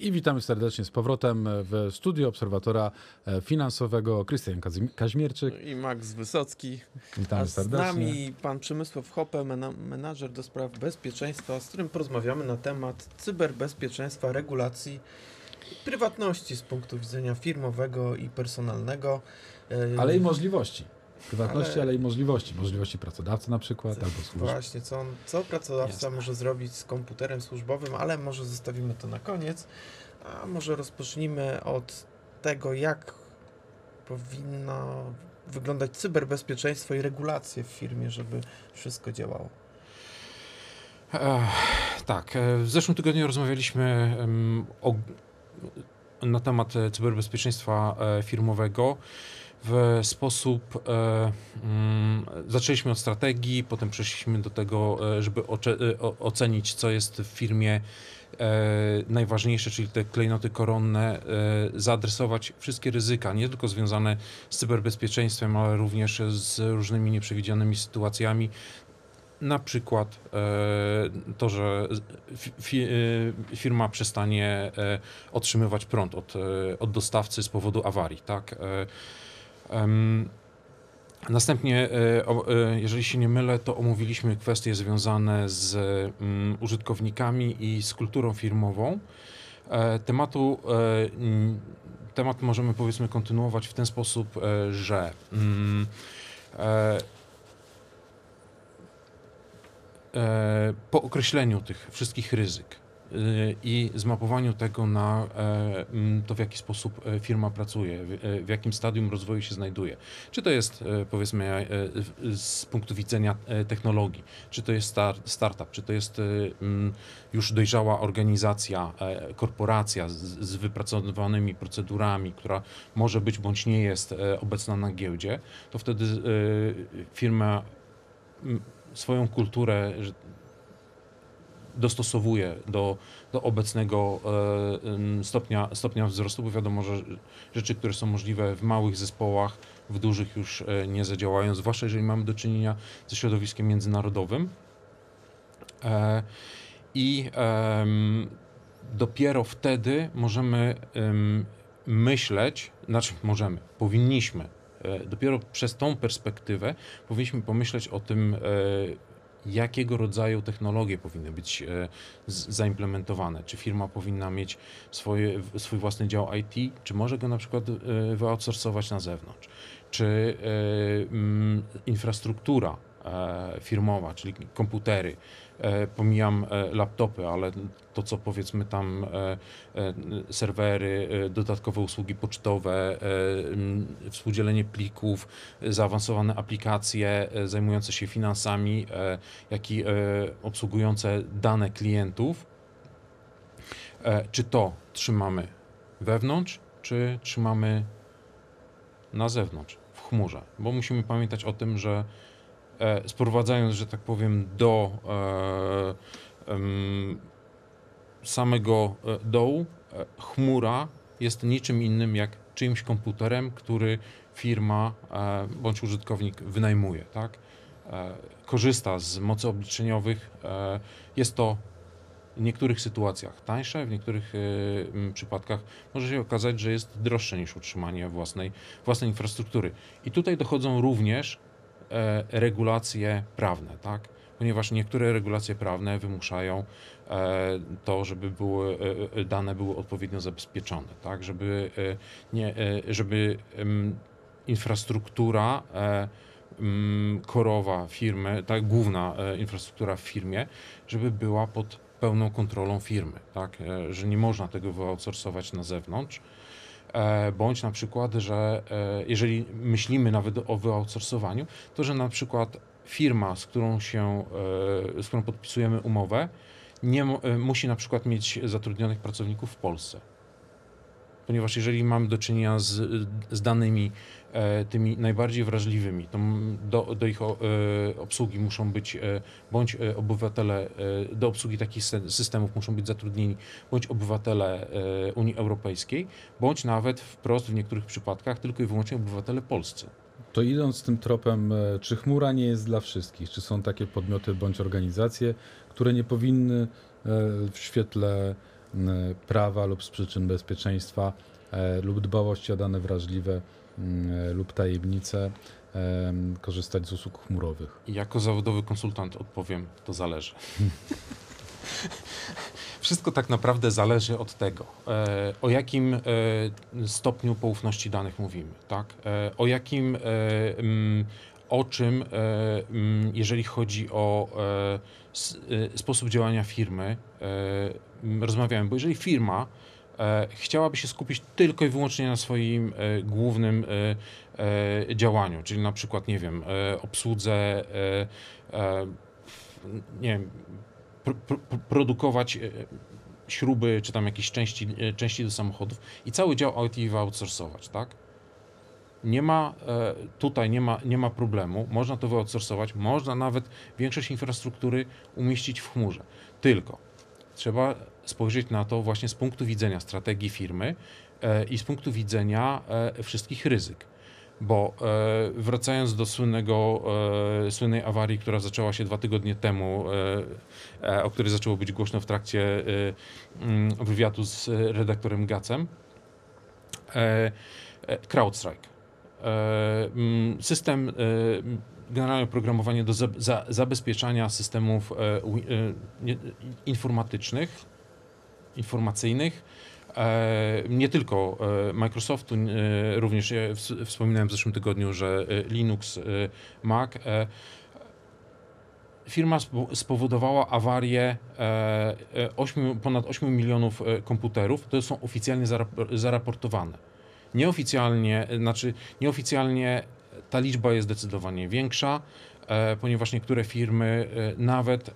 I witamy serdecznie z powrotem w studiu obserwatora e, finansowego Krystian Kaźmierczyk. I Max Wysocki. Witamy A z serdecznie. nami pan Przemysław Hoppe, mena- menadżer do spraw bezpieczeństwa, z którym porozmawiamy na temat cyberbezpieczeństwa, regulacji prywatności z punktu widzenia firmowego i personalnego. E, Ale i możliwości. Prywatności, ale... Ale- i możliwości. Możliwości pracodawcy na przykład, albo służb. Właśnie, co, on, co pracodawca Jasne. może zrobić z komputerem służbowym, ale może zostawimy to na koniec. A może rozpocznijmy od tego, jak powinno wyglądać cyberbezpieczeństwo i regulacje w firmie, żeby wszystko działało. E, tak, e, w zeszłym tygodniu rozmawialiśmy em, o, na temat e, cyberbezpieczeństwa e, firmowego w sposób. E, mm, zaczęliśmy od strategii, potem przeszliśmy do tego, e, żeby ocze, e, ocenić, co jest w firmie e, najważniejsze, czyli te klejnoty koronne, e, zaadresować wszystkie ryzyka, nie tylko związane z cyberbezpieczeństwem, ale również z różnymi nieprzewidzianymi sytuacjami, na przykład e, to, że fi, fi, firma przestanie otrzymywać prąd od, od dostawcy z powodu awarii, tak? Następnie, e, e, jeżeli się nie mylę, to omówiliśmy kwestie związane z mm, użytkownikami i z kulturą firmową. E, Tematu, temat możemy powiedzmy kontynuować w ten sposób, że mm, po określeniu tych wszystkich ryzyk i zmapowaniu tego na e, to, w jaki sposób e, firma pracuje, w, e, w jakim stadium rozwoju się znajduje. Czy to jest, powiedzmy, z punktu widzenia technologii, czy to jest star, startup, czy to jest już dojrzała organizacja, korporacja z, z wypracowanymi procedurami, która może być bądź nie jest obecna na giełdzie, to wtedy firma swoją kulturę dostosowuje do, do obecnego e, stopnia, stopnia wzrostu, bo wiadomo, że rzeczy, które są możliwe w małych zespołach, w dużych już e, nie zadziałają, zwłaszcza jeżeli mamy do czynienia ze środowiskiem międzynarodowym. E, I dopiero wtedy możemy em, myśleć, znaczy możemy, powinniśmy, dopiero przez tą perspektywę powinniśmy pomyśleć o tym, jakiego rodzaju technologie powinny być e, zaimplementowane. Czy firma powinna mieć swoje, swój własny dział IT, czy może go na przykład e, wyoutsourcować na zewnątrz? Czy e, infrastruktura firmowa, czyli komputery, pomijam e, laptopy, ale to co powiedzmy tam e, e, serwery, e, dodatkowe usługi pocztowe, e, współdzielenie plików, e, zaawansowane aplikacje e, zajmujące się finansami, e, jak i e, obsługujące dane klientów. E, Czy to trzymamy wewnątrz, czy trzymamy na zewnątrz, w chmurze? Bo musimy pamiętać o tym, że e, sprowadzając, że tak powiem, do e, samego e, dołu, e, chmura jest niczym innym jak czyimś komputerem, który firma e, bądź użytkownik wynajmuje, tak? E, korzysta z mocy obliczeniowych. E, jest to w niektórych sytuacjach tańsze, w niektórych e, przypadkach może się okazać, że jest droższe niż utrzymanie własnej, własnej infrastruktury. I tutaj dochodzą również e, regulacje prawne, tak? Ponieważ niektóre regulacje prawne wymuszają e, to, żeby były, e, e, dane były odpowiednio zabezpieczone, tak? Żeby, e, nie, e, żeby infrastruktura e, korowa firmy, tak, główna e, infrastruktura w firmie, żeby była pod pełną kontrolą firmy, tak, e, że nie można tego wyoutsourcować na zewnątrz, e, bądź na przykład, że e, jeżeli myślimy nawet o wyoutsourcowaniu, to że na przykład firma, z którą się, e, z którą podpisujemy umowę, nie e, musi na przykład mieć zatrudnionych pracowników w Polsce. Ponieważ jeżeli mamy do czynienia z, z danymi e, tymi najbardziej wrażliwymi, do, do ich e, obsługi muszą być e, bądź e, obywatele, e, do obsługi takich sy- systemów muszą być zatrudnieni bądź obywatele e, Unii Europejskiej, bądź nawet wprost w niektórych przypadkach tylko i wyłącznie obywatele polscy. To idąc tym tropem, e, czy chmura nie jest dla wszystkich? Czy są takie podmioty bądź organizacje, które nie powinny e, w świetle prawa lub z przyczyn bezpieczeństwa e, lub dbałości o dane wrażliwe e, lub tajemnice em, korzystać z usług chmurowych. Jako zawodowy konsultant odpowiem, to zależy. Wszystko tak naprawdę zależy od tego, e, o jakim e, stopniu poufności danych mówimy, tak? E, o jakim, mm, o czym, mm, jeżeli chodzi o sposób działania firmy, rozmawiamy, bo jeżeli firma chciałaby się skupić tylko i wyłącznie na swoim e, głównym e, e, działaniu, czyli na przykład, nie wiem, e, obsłudze, e, e, nie wiem, pr, pr, pr, produkować e, śruby, czy tam jakieś części, e, części do samochodów i cały dział IT wyoutsourcować, tak? Nie ma, e, tutaj nie ma, nie ma problemu, można to wyoutsourcować, można nawet większość infrastruktury umieścić w chmurze. Tylko trzeba spojrzeć na to właśnie z punktu widzenia strategii firmy e, i z punktu widzenia e, wszystkich ryzyk. Bo e, wracając do słynnego, słynnej awarii, która zaczęła się dwa tygodnie temu, o której zaczęło być głośno w trakcie wywiadu z redaktorem Gacem, CrowdStrike. System, e, m, generalne oprogramowanie do za, za, zabezpieczania systemów informatycznych, informacyjnych, e, nie tylko e, Microsoftu, e, również ja ws- wspominałem w zeszłym tygodniu, że Linux, Mac. Firma spo- spowodowała awarię ponad 8 milionów komputerów. To są oficjalnie zarap- zaraportowane. Nieoficjalnie, znaczy nieoficjalnie ta liczba jest zdecydowanie większa, ponieważ niektóre firmy nawet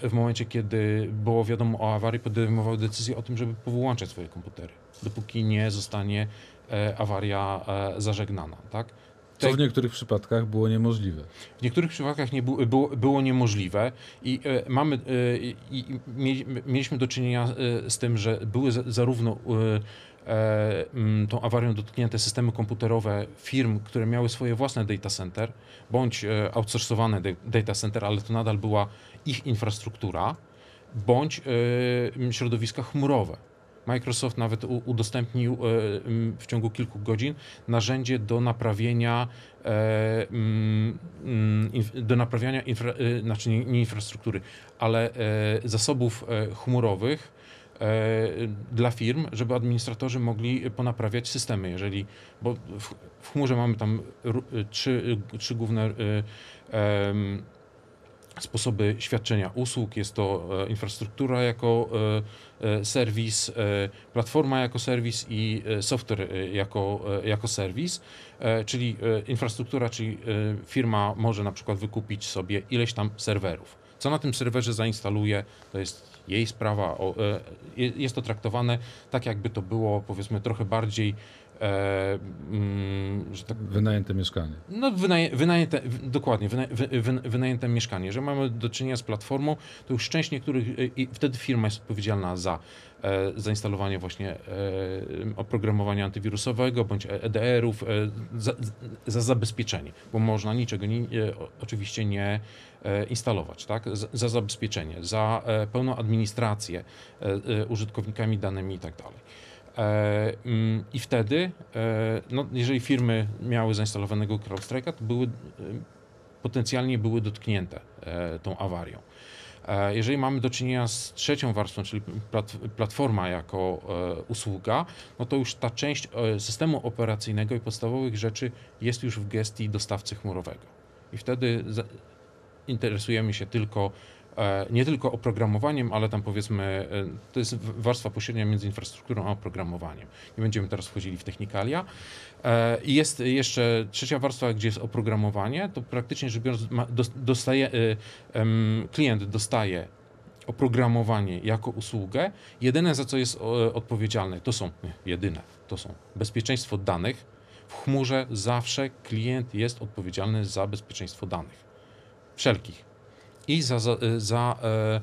w momencie, kiedy było wiadomo o awarii, podejmowały decyzję o tym, żeby powyłączać swoje komputery, dopóki nie zostanie e, awaria e, zażegnana. Tak? Co w niektórych przypadkach było niemożliwe. W niektórych przypadkach nie bu- było, było niemożliwe i e, mamy e, i, i mie- mieliśmy do czynienia e, z tym, że były za, zarówno e, tą awarią dotknięte systemy komputerowe firm, które miały swoje własne data center, bądź e, outsourcowane da- data center, ale to nadal była ich infrastruktura, bądź e, m, środowiska chmurowe. Microsoft nawet udostępnił e, m, w ciągu kilku godzin narzędzie do naprawienia e, mm, mm, do naprawiania infra, e, znaczy nie, infrastruktury, ale e, zasobów e, chmurowych e, dla firm, żeby administratorzy mogli ponaprawiać systemy, jeżeli, bo w, w chmurze mamy tam e, trzy, e, trzy główne e, sposoby świadczenia usług. Jest to e, infrastruktura jako e, e, serwis, e, platforma jako serwis i e, software e, jako, e, jako serwis. E, czyli e, infrastruktura, czyli e, firma może na przykład wykupić sobie ileś tam serwerów. Co na tym serwerze zainstaluje, to jest jej sprawa. E, je- jest to traktowane tak, jakby to było powiedzmy trochę bardziej, e, mm, tak Wynajęte mieszkanie. no, wynaję, wynajęte, dokładnie, wyna, wy, wy, wynajęte mieszkanie. Że mamy do czynienia z platformą, to już część niektórych, y, i wtedy firma jest odpowiedzialna za e, zainstalowanie właśnie e, oprogramowania antywirusowego bądź EDR-ów, e, za, za zabezpieczenie, bo można niczego nie, e, oczywiście nie e, instalować, tak? Za, za zabezpieczenie, za e, pełną administrację e, e, użytkownikami danymi i tak dalej. E, mm, I wtedy, e, no, jeżeli firmy miały zainstalowanego CrowdStrike'a, to były, e, potencjalnie były dotknięte e, tą awarią. E, Jeżeli mamy do czynienia z trzecią warstwą, czyli plat, platforma jako e, usługa, no to już ta część e, systemu operacyjnego i podstawowych rzeczy jest już w gestii dostawcy chmurowego. I wtedy interesujemy się tylko e, nie tylko oprogramowaniem, ale tam powiedzmy, e, to jest warstwa pośrednia między infrastrukturą a oprogramowaniem. Nie będziemy teraz wchodzili w technikalia. E, I jest jeszcze trzecia warstwa, gdzie jest oprogramowanie, to praktycznie rzecz biorąc dostaje, klient dostaje oprogramowanie jako usługę. Jedyne za co jest odpowiedzialne to są, nie, jedyne, to są bezpieczeństwo danych. W chmurze zawsze klient jest odpowiedzialny za bezpieczeństwo danych. Wszelkich. I za, za, za e,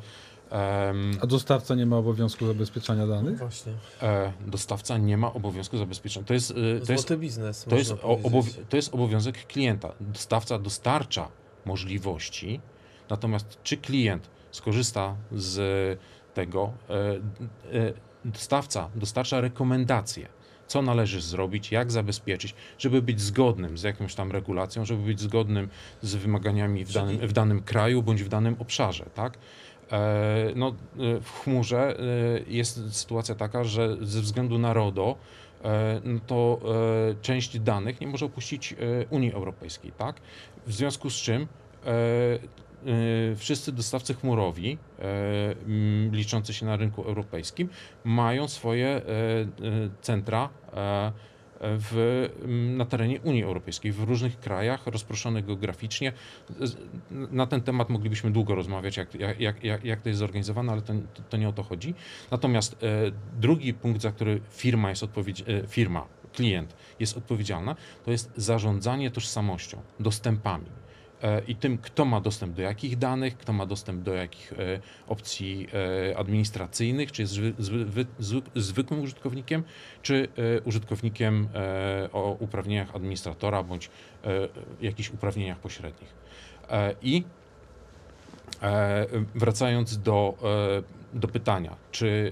em, A dostawca nie ma obowiązku zabezpieczania danych? Właśnie. e, dostawca nie ma obowiązku zabezpieczenia. To jest, e, to jest biznes, To jest, obow- to jest obowiązek klienta. Dostawca dostarcza możliwości, natomiast czy klient skorzysta z tego e, e, dostawca dostarcza rekomendacje, co należy zrobić, jak zabezpieczyć, żeby być zgodnym z jakąś tam regulacją, żeby być zgodnym z wymaganiami w danym, w danym kraju bądź w danym obszarze, tak? E, No, e, w chmurze e, jest sytuacja taka, że ze względu na RODO no to część danych nie może opuścić Unii Europejskiej, tak? W związku z czym wszyscy dostawcy chmurowi m, liczący się na rynku europejskim mają swoje e, centra w, na terenie Unii Europejskiej, w różnych krajach, rozproszonych geograficznie. Na ten temat moglibyśmy długo rozmawiać, jak, jak, jak- jak, to jest zorganizowane, ale to, to nie o to chodzi. Natomiast drugi punkt, za który firma jest firma, klient jest odpowiedzialna, to jest zarządzanie tożsamością, dostępami. E, I tym, kto ma dostęp do jakich danych, kto ma dostęp do jakich e, opcji e, administracyjnych, czy jest zwy, zwy, wy- zwy, zwykłym użytkownikiem, czy użytkownikiem o uprawnieniach administratora bądź jakichś uprawnieniach pośrednich. I wracając do, do pytania, czy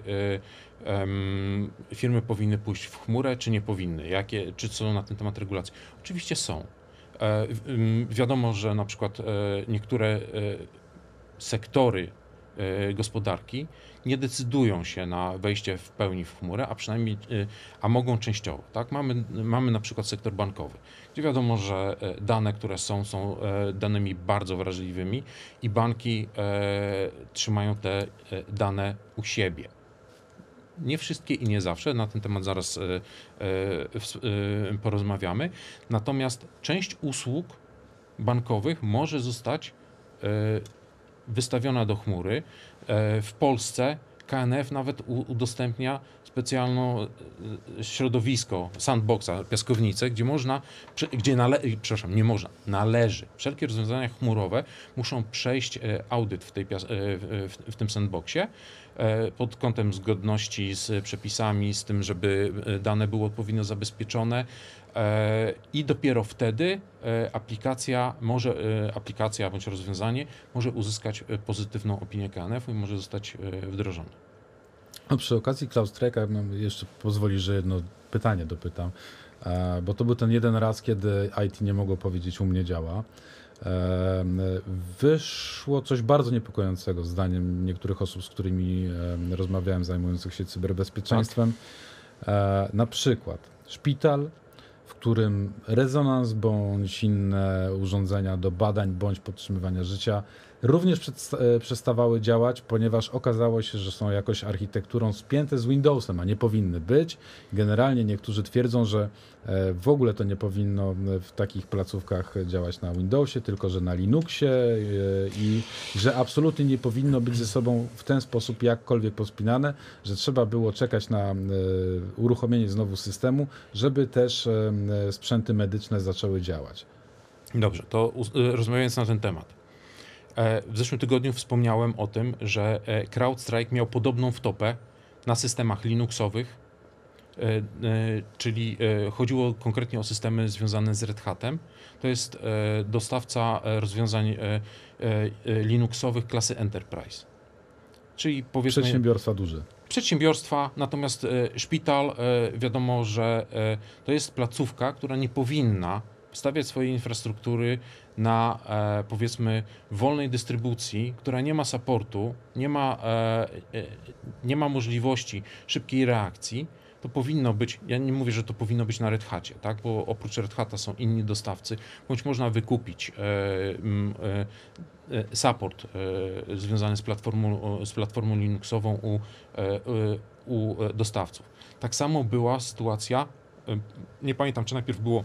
firmy powinny pójść w chmurę, czy nie powinny? Jakie, czy są na ten temat regulacje? Oczywiście są. E, Wiadomo, że na przykład e, niektóre e, sektory gospodarki nie decydują się na wejście w pełni w chmurę, a przynajmniej, a mogą częściowo. Tak? Mamy, mamy na przykład sektor bankowy, gdzie wiadomo, że dane, które są, są danymi bardzo wrażliwymi i banki trzymają te dane u siebie. Nie wszystkie i nie zawsze, na ten temat zaraz e, e, e, porozmawiamy. Natomiast część usług bankowych może zostać wystawiona do chmury. W Polsce KNF nawet udostępnia specjalne środowisko, sandboxa, piaskownicę, gdzie można, gdzie nale, przepraszam, nie można, należy. Wszelkie rozwiązania chmurowe muszą przejść audyt w, tej, w, w- tym sandboxie pod kątem zgodności z przepisami, z tym, żeby e, dane były odpowiednio zabezpieczone e, i dopiero wtedy e, aplikacja może, e, aplikacja bądź rozwiązanie może uzyskać e, pozytywną opinię KNF-u i może zostać e, wdrożone. No, przy okazji CloudStrike'a no, jeszcze pozwoli, że jedno pytanie dopytam, e, bo to był ten jeden raz, kiedy IT nie mogło powiedzieć u mnie działa. Wyszło coś bardzo niepokojącego zdaniem niektórych osób, z którymi rozmawiałem, zajmujących się cyberbezpieczeństwem. E, Na przykład szpital, w którym rezonans bądź inne urządzenia do badań bądź podtrzymywania życia również e, przestawały działać, ponieważ okazało się, że są jakoś architekturą spięte z Windowsem, a nie powinny być. Generalnie niektórzy twierdzą, że e, w ogóle to nie powinno w takich placówkach działać na Windowsie, tylko że na Linuxie e, i że absolutnie nie powinno być ze sobą w ten sposób jakkolwiek pospinane, że trzeba było czekać na uruchomienie znowu systemu, żeby też sprzęty medyczne zaczęły działać. Dobrze, to rozmawiając na ten temat. E, W zeszłym tygodniu wspomniałem o tym, że e, CrowdStrike miał podobną wtopę na systemach Linuxowych, e, czyli chodziło konkretnie o systemy związane z Red Hatem. To jest dostawca rozwiązań Linuxowych klasy Enterprise. Czyli powiedzmy Przedsiębiorstwa duże. przedsiębiorstwa, natomiast szpital, wiadomo, że to jest placówka, która nie powinna stawiać swojej infrastruktury na e, powiedzmy wolnej dystrybucji, która nie ma supportu, nie ma, e, e, nie ma możliwości szybkiej reakcji. To powinno być, ja nie mówię, że to powinno być na Red Hacie, tak? bo oprócz Red Hata są inni dostawcy, bądź można wykupić e, e, e, support e, związany z platformą, z platformą Linuxową u, e, u dostawców. Tak samo była sytuacja, nie pamiętam czy najpierw było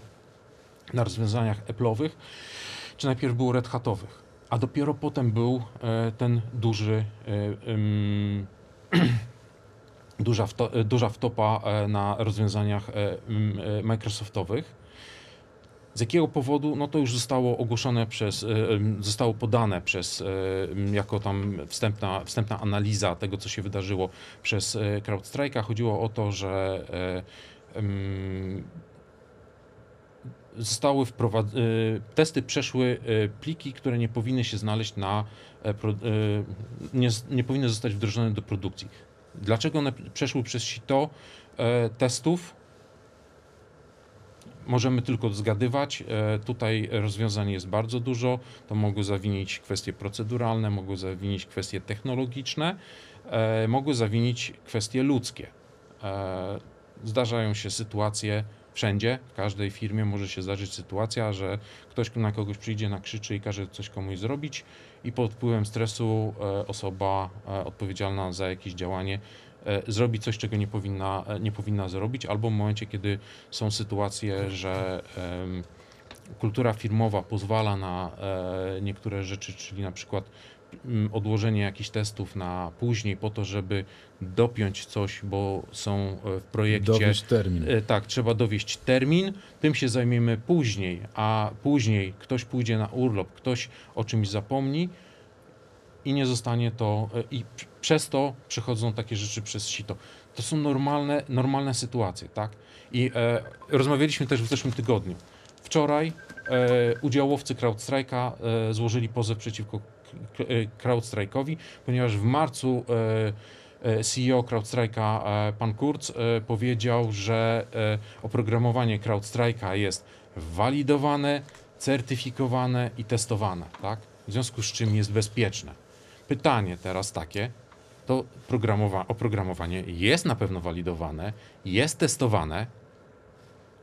na rozwiązaniach Apple'owych, czy najpierw było Red Hatowych, a dopiero potem był e, ten duży e, duża, wto, e, duża wtopa na rozwiązaniach Microsoftowych. Z jakiego powodu? No to już zostało ogłoszone przez, zostało podane przez, jako tam wstępna, wstępna analiza tego, co się wydarzyło przez CrowdStrike'a. Chodziło o to, że zostały wprowadzone, testy przeszły e, pliki, które nie powinny się znaleźć na, e, e, nie, nie powinny zostać wdrożone do produkcji. Dlaczego one przeszły przez sito e, testów? Możemy tylko zgadywać. E, Tutaj rozwiązań jest bardzo dużo. To mogły zawinić kwestie proceduralne, mogły zawinić kwestie technologiczne, mogły zawinić kwestie ludzkie. Zdarzają się sytuacje wszędzie, w każdej firmie może się zdarzyć sytuacja, że ktoś na kogoś przyjdzie, nakrzyczy i każe coś komuś zrobić i pod wpływem stresu e, osoba e, odpowiedzialna za jakieś działanie e, zrobi coś, czego nie powinna, nie powinna zrobić, albo w momencie, kiedy są sytuacje, że kultura firmowa pozwala na niektóre rzeczy, czyli na przykład odłożenie jakichś testów na później po to, żeby dopiąć coś, bo są e, w projekcie Dowieść termin. E, Tak, trzeba dowieść termin, tym się zajmiemy później, a później ktoś pójdzie na urlop, ktoś o czymś zapomni i nie zostanie to, e, i przez to przechodzą takie rzeczy przez sito. To są normalne, normalne sytuacje, tak? I e, rozmawialiśmy też w zeszłym tygodniu. Wczoraj e, udziałowcy CrowdStrike'a e, złożyli pozew przeciwko CrowdStrike'owi, ponieważ w marcu e, e, CEO CrowdStrike'a, e, pan Kurz, e, powiedział, że e, oprogramowanie CrowdStrike'a jest walidowane, certyfikowane i testowane, tak? W związku z czym jest bezpieczne. Pytanie teraz takie, to programowa- oprogramowanie jest na pewno walidowane, jest testowane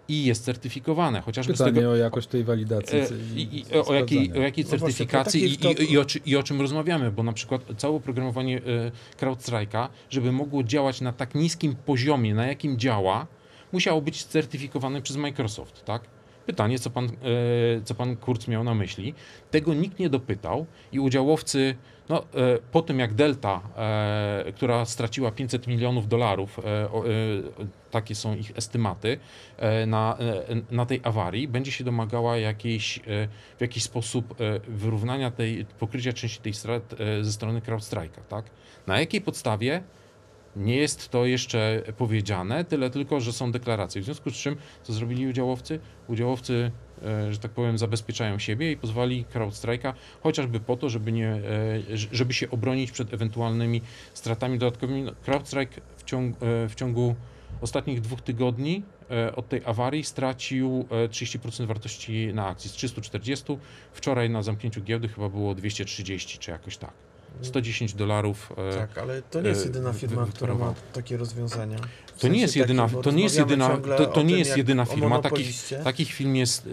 i jest certyfikowane, chociażby z Pytanie tego, o jakość tej walidacji. E, I, i, o, jakiej, o jakiej No właśnie, certyfikacji to i, o, i o czym rozmawiamy, bo na przykład całe oprogramowanie e, CrowdStrike'a, żeby mogło działać na tak niskim poziomie, na jakim działa, musiało być certyfikowane przez Microsoft, tak? Pytanie, co pan, e, co pan Kurz miał na myśli. Tego nikt nie dopytał i udziałowcy, no, e, po tym jak Delta, e, która straciła 500 milionów dolarów, e, takie są ich estymaty, na, na tej awarii, będzie się domagała jakiejś, w jakiś sposób wyrównania tej, pokrycia części tej strat ze strony CrowdStrike'a, tak? Na jakiej podstawie? Nie jest to jeszcze powiedziane, tyle tylko, że są deklaracje. W związku z czym, co zrobili udziałowcy? Udziałowcy, że tak powiem, zabezpieczają siebie i pozwali CrowdStrike'a chociażby po to, żeby, nie, e, żeby się obronić przed ewentualnymi stratami dodatkowymi. No, CrowdStrike w, ciąg, e, w ciągu ostatnich dwóch tygodni e, od tej awarii stracił e, 30% wartości na akcji z 340. Wczoraj na zamknięciu giełdy chyba było 230 czy jakoś tak. 110 dolarów. e, Tak, ale to nie jest e, jedyna firma, która ma takie rozwiązania. W To nie jest jedyna- takim, to nie jest jedyna- to- to nie tym, jest jedyna firma, takich-. Takich film jest.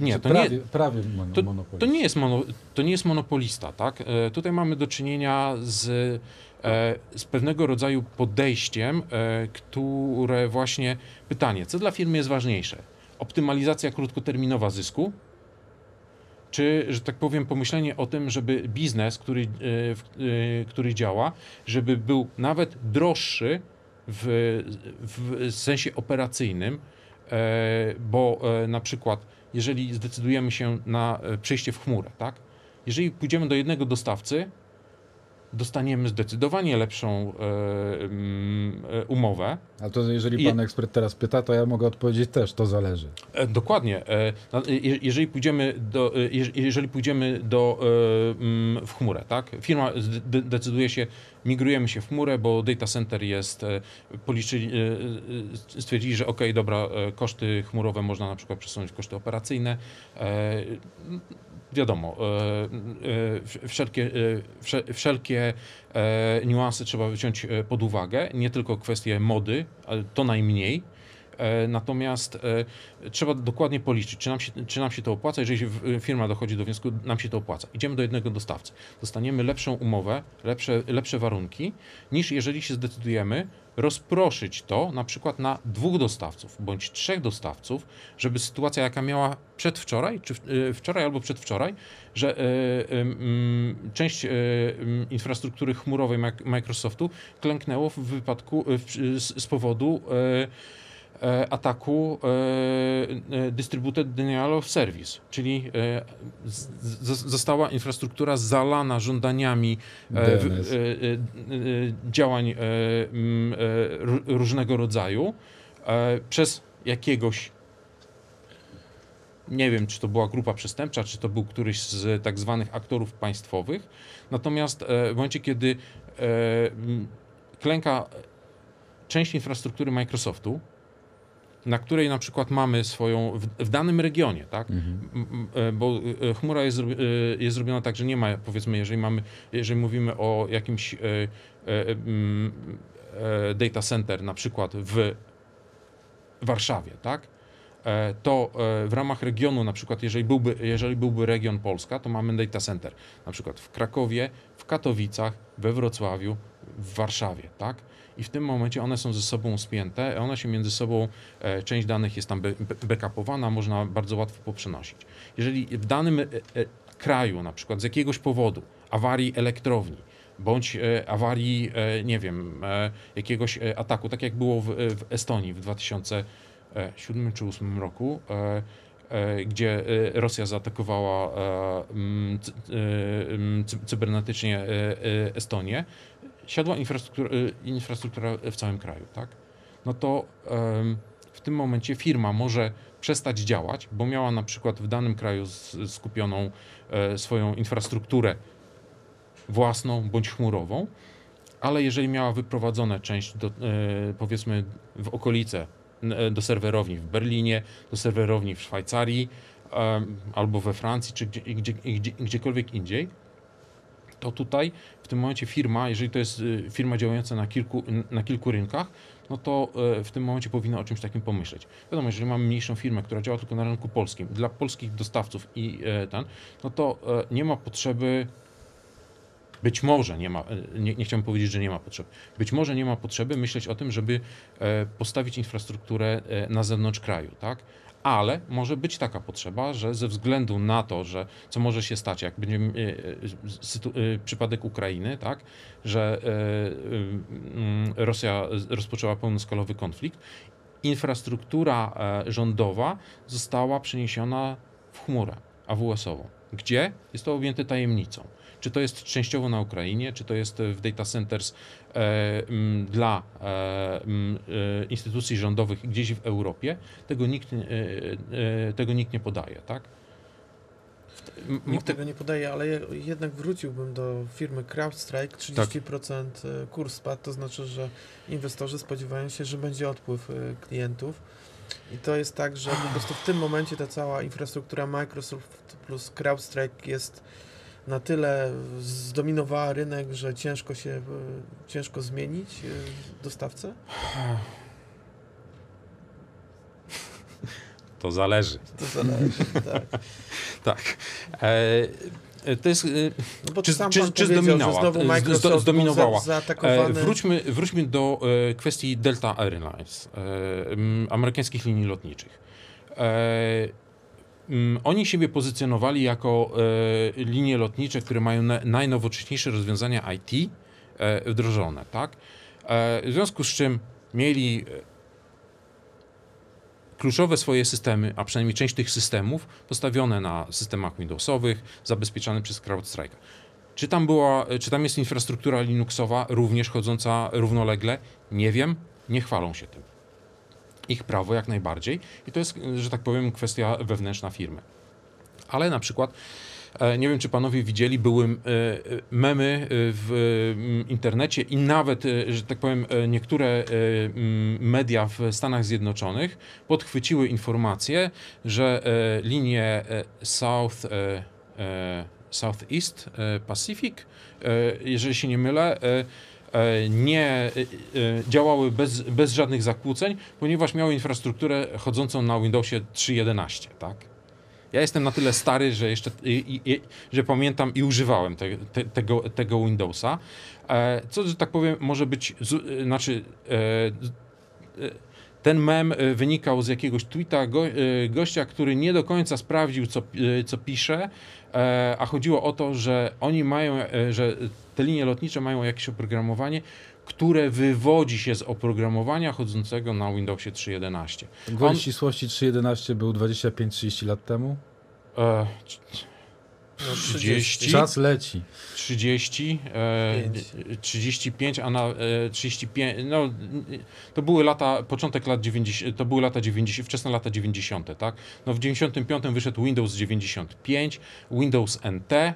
Nie, to prawie, nie, prawie to, to, nie jest mono, to nie jest monopolista, tak? E, Tutaj mamy do czynienia z, e, z pewnego rodzaju podejściem, e, które właśnie pytanie, co dla firmy jest ważniejsze? Optymalizacja krótkoterminowa zysku, czy, że tak powiem, pomyślenie o tym, żeby biznes, który, e, w, e, który działa, żeby był nawet droższy w, w sensie operacyjnym, e, bo e, na przykład jeżeli zdecydujemy się na e, przejście w chmurę, tak? Jeżeli pójdziemy do jednego dostawcy, dostaniemy zdecydowanie lepszą e, mm, umowę. A to jeżeli I- pan ekspert teraz pyta, to ja mogę odpowiedzieć też, to zależy. E, dokładnie. E, jeżeli pójdziemy do, jeż- jeżeli pójdziemy do, mm, w chmurę, tak? Firma decyduje się, migrujemy się w chmurę, bo data center jest, e, policzyli, e, e, stwierdzili, że ok, dobra, koszty chmurowe można na przykład przesunąć koszty operacyjne. Wiadomo, wszelkie, wsze- wszelkie niuanse trzeba wziąć pod uwagę, nie tylko kwestie mody, ale to najmniej. E, Natomiast e, trzeba dokładnie policzyć, czy nam, się, czy nam się to opłaca. Jeżeli w- firma dochodzi do wniosku, nam się to opłaca, idziemy do jednego dostawcy, dostaniemy lepszą umowę, lepsze, lepsze warunki, niż jeżeli się zdecydujemy rozproszyć to na przykład na dwóch dostawców bądź trzech dostawców, żeby sytuacja, jaka miała przedwczoraj, czy e, wczoraj albo przedwczoraj, że e, em, część e, infrastruktury chmurowej Microsoftu klęknęło w wypadku e, z, powodu e, e, ataku e, e, Distributed Denial of Service, czyli e, została infrastruktura zalana żądaniami e, e, e, e, działań e, e, różnego rodzaju e, przez jakiegoś Nie wiem, czy to była grupa przestępcza, czy to był któryś z tak zwanych aktorów państwowych. Natomiast e, w momencie, kiedy e, klęka część infrastruktury Microsoftu, na której na przykład mamy swoją w, w danym regionie, tak? Mhm. E, Bo e, chmura jest, e, jest zrobiona tak, że nie ma, powiedzmy, jeżeli mamy, jeżeli mówimy o jakimś data center, na przykład w Warszawie, tak? To w ramach regionu, na przykład, jeżeli byłby, jeżeli byłby region Polska, to mamy data center, na przykład w Krakowie, w Katowicach, we Wrocławiu, w Warszawie, tak? I w tym momencie one są ze sobą spięte, one się między sobą, e, część danych jest tam backupowana, można bardzo łatwo poprzenosić. Jeżeli w danym e, e, kraju, na przykład z jakiegoś powodu, awarii elektrowni, bądź awarii, nie wiem, jakiegoś ataku, tak jak było w, w Estonii w 2007 czy 2008 roku, gdzie Rosja zaatakowała cy- cy- cybernetycznie Estonię, siadła infrastruktura, e, infrastruktura w całym kraju, tak? No to w tym momencie firma może przestać działać, bo miała na przykład w danym kraju skupioną e, swoją infrastrukturę własną bądź chmurową, ale jeżeli miała wyprowadzone część do, e, powiedzmy w okolice e, do serwerowni w Berlinie, do serwerowni w Szwajcarii albo we Francji, czy gdzie, gdzie, gdzie, gdziekolwiek indziej, to tutaj w tym momencie firma, jeżeli to jest y, firma działająca na kilku, na kilku rynkach, no to e, w tym momencie powinna o czymś takim pomyśleć. Wiadomo, jeżeli mamy mniejszą firmę, która działa tylko na rynku polskim, dla polskich dostawców i e, ten, no to e, nie ma potrzeby być może nie ma, e, nie, nie chciałem powiedzieć, że nie ma potrzeby. Być może nie ma potrzeby myśleć o tym, żeby postawić infrastrukturę na zewnątrz kraju, tak? Ale może być taka potrzeba, że ze względu na to, że co może się stać, jak będzie e, e, e, przypadek Ukrainy, tak? Że Rosja rozpoczęła pełnoskalowy konflikt, infrastruktura rządowa została przeniesiona w chmurę AWS-ową. Gdzie? Jest to objęte tajemnicą. Czy to jest częściowo na Ukrainie, czy to jest w data centers e, dla e, e, instytucji rządowych gdzieś w Europie, tego nikt, e, e, tego nikt nie podaje, tak? Nikt tego nie podaje, ale je- jednak wróciłbym do firmy CrowdStrike. 30% e, kurs spadł, to znaczy, że inwestorzy spodziewają się, że będzie odpływ e, klientów. I to jest tak, że po prostu w tym momencie ta cała infrastruktura Microsoft plus CrowdStrike jest na tyle zdominowała rynek, że ciężko się, e, ciężko zmienić e, dostawcę? To zależy. To zależy, tak. Tak. E, to jest. E, No bo Czy- sam czy- czy że znowu Microsoft zdominowała. E, wróćmy, wróćmy do e, kwestii Delta Airlines, amerykańskich linii lotniczych. E, m, oni siebie pozycjonowali jako e, linie lotnicze, które mają na, najnowocześniejsze rozwiązania IT e, wdrożone, tak? E, w związku z czym mieli kluczowe swoje systemy, a przynajmniej część tych systemów, postawione na systemach Windowsowych, zabezpieczane przez CrowdStrike. Czy tam, była, czy tam jest infrastruktura Linuxowa również chodząca równolegle? Nie wiem, nie chwalą się tym. Ich prawo jak najbardziej i to jest, że tak powiem, kwestia wewnętrzna firmy. Ale na przykład, e, nie wiem czy panowie widzieli, były e, e, memy w m, internecie i nawet, że tak powiem, niektóre e, m, media w Stanach Zjednoczonych podchwyciły informację, że linie South, Southeast Pacific, jeżeli się nie mylę, nie e, e, działały bez, bez żadnych zakłóceń, ponieważ miały infrastrukturę chodzącą na Windowsie 3.11, tak? Ja jestem na tyle stary, że jeszcze i, i, że pamiętam i używałem te, te, tego, tego Windowsa. E, co, że tak powiem, może być, z, e, znaczy, e, e, ten mem e, wynikał z jakiegoś tweeta go, e, gościa, który nie do końca sprawdził, co, e, co pisze, e, a chodziło o to, że oni mają, e, że te linie lotnicze mają jakieś oprogramowanie, które wywodzi się z oprogramowania chodzącego na Windowsie 3.11. Gwoli ścisłości 3.11 był 25-30 lat temu. E, No, 30. Czas leci. 30, e, Pięć. 35, a na e, 35, no to były lata, początek lat 90, to były lata 90, wczesne lata 90, tak? No w 95 wyszedł Windows 95, Windows NT e,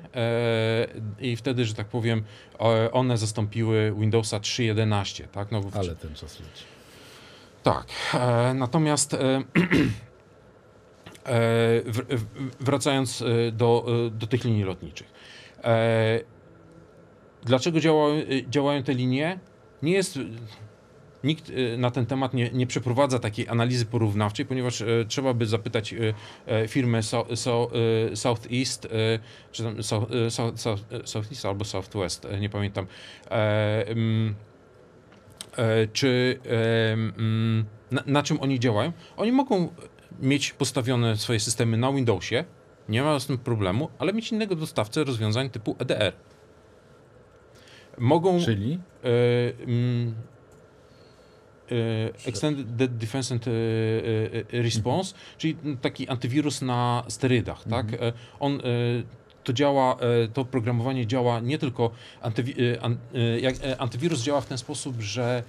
i wtedy, że tak powiem, one zastąpiły Windowsa 3.11, tak? No, w, Ale ten czas leci. tak, e, natomiast e, wracając e, do, e, do tych linii lotniczych. E, dlaczego działają, e, działają te linie? Nie jest. Nikt e, na ten temat nie, nie przeprowadza takiej analizy porównawczej, ponieważ e, trzeba by zapytać e, e, firmę so, so, e, Southeast, e, czy tam so, e, e, Southeast albo Southwest, e, nie pamiętam. E, mm, e, czy e, mm, na, na czym oni działają. Oni mogą mieć postawione swoje systemy na Windowsie, nie ma z tym problemu, ale mieć innego dostawcę rozwiązań typu EDR. Mogą Czyli e, mm, e, Extended Defense and e, e, Response, czyli taki antywirus na sterydach, tak? E, On e, to działa, to programowanie działa nie tylko antywi- an- antywirus działa w ten sposób, że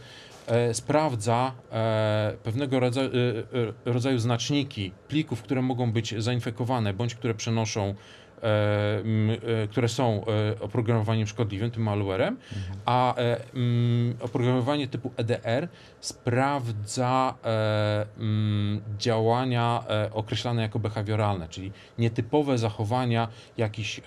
sprawdza e, pewnego rodzaju, e, e, rodzaju znaczniki plików, które mogą być zainfekowane bądź które przenoszą e, e, które są e, oprogramowaniem szkodliwym, tym malwarem, a e, mm, oprogramowanie typu EDR sprawdza e, działania e, określane jako behawioralne, czyli nietypowe zachowania jakichś, e,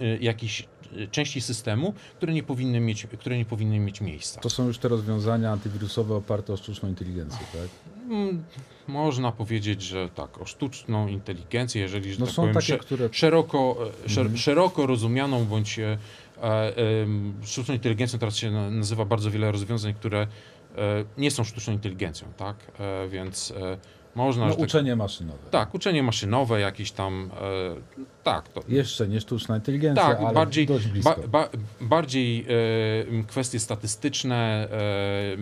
e, jakichś e, części systemu, które nie powinny mieć, które nie powinny mieć miejsca. to są już te rozwiązania antywirusowe oparte o sztuczną inteligencję, tak? Mm, Można powiedzieć, że tak, o sztuczną inteligencję, jeżeli, że No tak są powiem, takie, sze- które... szeroko, e, szer, Mhm. szeroko rozumianą bądź e, e, sztuczną inteligencją teraz się na- nazywa bardzo wiele rozwiązań, które e, nie są sztuczną inteligencją, tak? E, więc e, można, No, tak, uczenie maszynowe. tak, uczenie maszynowe, jakieś tam, e, tak, to, Jeszcze nie sztuczna inteligencja, Tak, ale bardziej- dość blisko. Ba, ba, bardziej e, kwestie statystyczne e,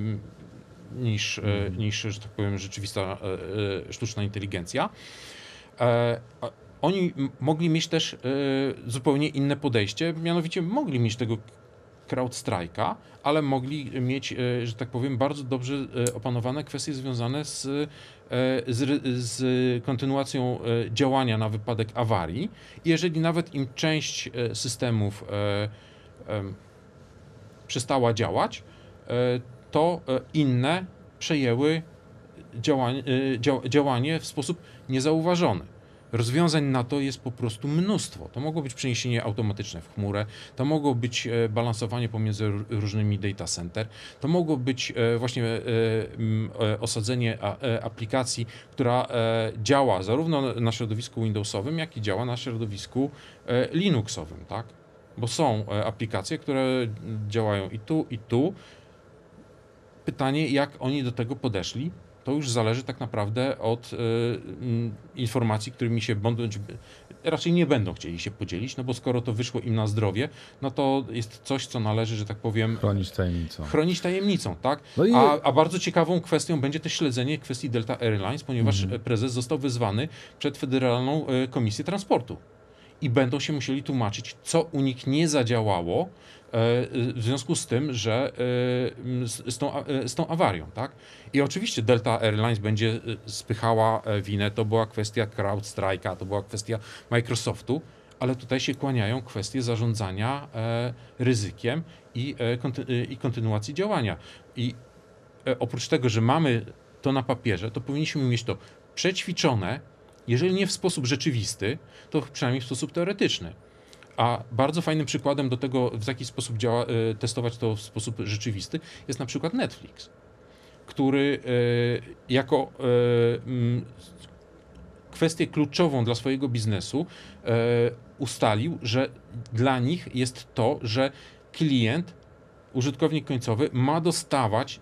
niż, Mhm. niż, że tak powiem, rzeczywista e, e, sztuczna inteligencja. Oni mogli mieć też zupełnie inne podejście, mianowicie mogli mieć tego CrowdStrike'a, ale mogli mieć, e, że tak powiem, bardzo dobrze e, opanowane kwestie związane z, e, z, z kontynuacją działania na wypadek awarii. Jeżeli nawet im część systemów em, przestała działać, to inne przejęły działanie, dzia- działanie w sposób niezauważony. Rozwiązań na to jest po prostu mnóstwo. To mogło być przeniesienie automatyczne w chmurę, to mogło być e, balansowanie pomiędzy różnymi data center, to mogło być e, właśnie e, osadzenie aplikacji, która działa zarówno na środowisku Windowsowym, jak i działa na środowisku Linuxowym, tak? Bo są aplikacje, które działają i tu, i tu. Pytanie, jak oni do tego podeszli, to już zależy tak naprawdę od e, mm, informacji, którymi się będą, raczej nie będą chcieli się podzielić, no bo skoro to wyszło im na zdrowie, no to jest coś, co należy, że tak powiem, Chronić tajemnicą. chronić tajemnicą, tak? No i A, a bardzo ciekawą kwestią będzie też śledzenie kwestii Delta Airlines, ponieważ Mhm. prezes został wezwany przed Federalną e, Komisję Transportu. I będą się musieli tłumaczyć, co u nich nie zadziałało e, w związku z tym, że e, z, tą, e, z tą awarią, tak? I oczywiście Delta Airlines będzie spychała winę, to była kwestia CrowdStrike'a, to była kwestia Microsoftu, ale tutaj się kłaniają kwestie zarządzania ryzykiem i, i kontynuacji działania. I oprócz tego, że mamy to na papierze, to powinniśmy mieć to przećwiczone, jeżeli nie w sposób rzeczywisty, to przynajmniej w sposób teoretyczny. A bardzo fajnym przykładem do tego, w jaki sposób działa, e, testować to w sposób rzeczywisty, jest na przykład Netflix, który e, jako e, kwestię kluczową dla swojego biznesu ustalił, że dla nich jest to, że klient, użytkownik końcowy ma dostawać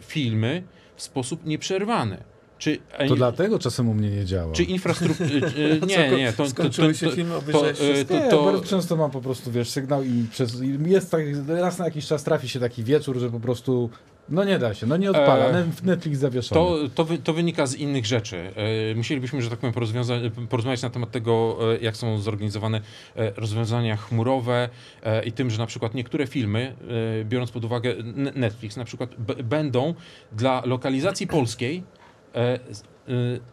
filmy w sposób nieprzerwany. Czy, To dlatego czasem u mnie nie działa. czy infrastruktura. nie, Co, nie, to, skończyły się to, obejrzałeś e, wszystko? to, Nie, to, bardzo często mam po prostu, wiesz, sygnał i przez, i jest tak, raz na jakiś czas trafi się taki wieczór, że po prostu No nie da się, no nie odpala. E, Netflix zawieszony. To, to, wy, to wynika z innych rzeczy. E, musielibyśmy, że tak powiem, porozmawiać na temat tego, e, jak są zorganizowane e, rozwiązania chmurowe e, i tym, że na przykład niektóre filmy, e, biorąc pod uwagę Netflix, na przykład będą dla lokalizacji polskiej e, e,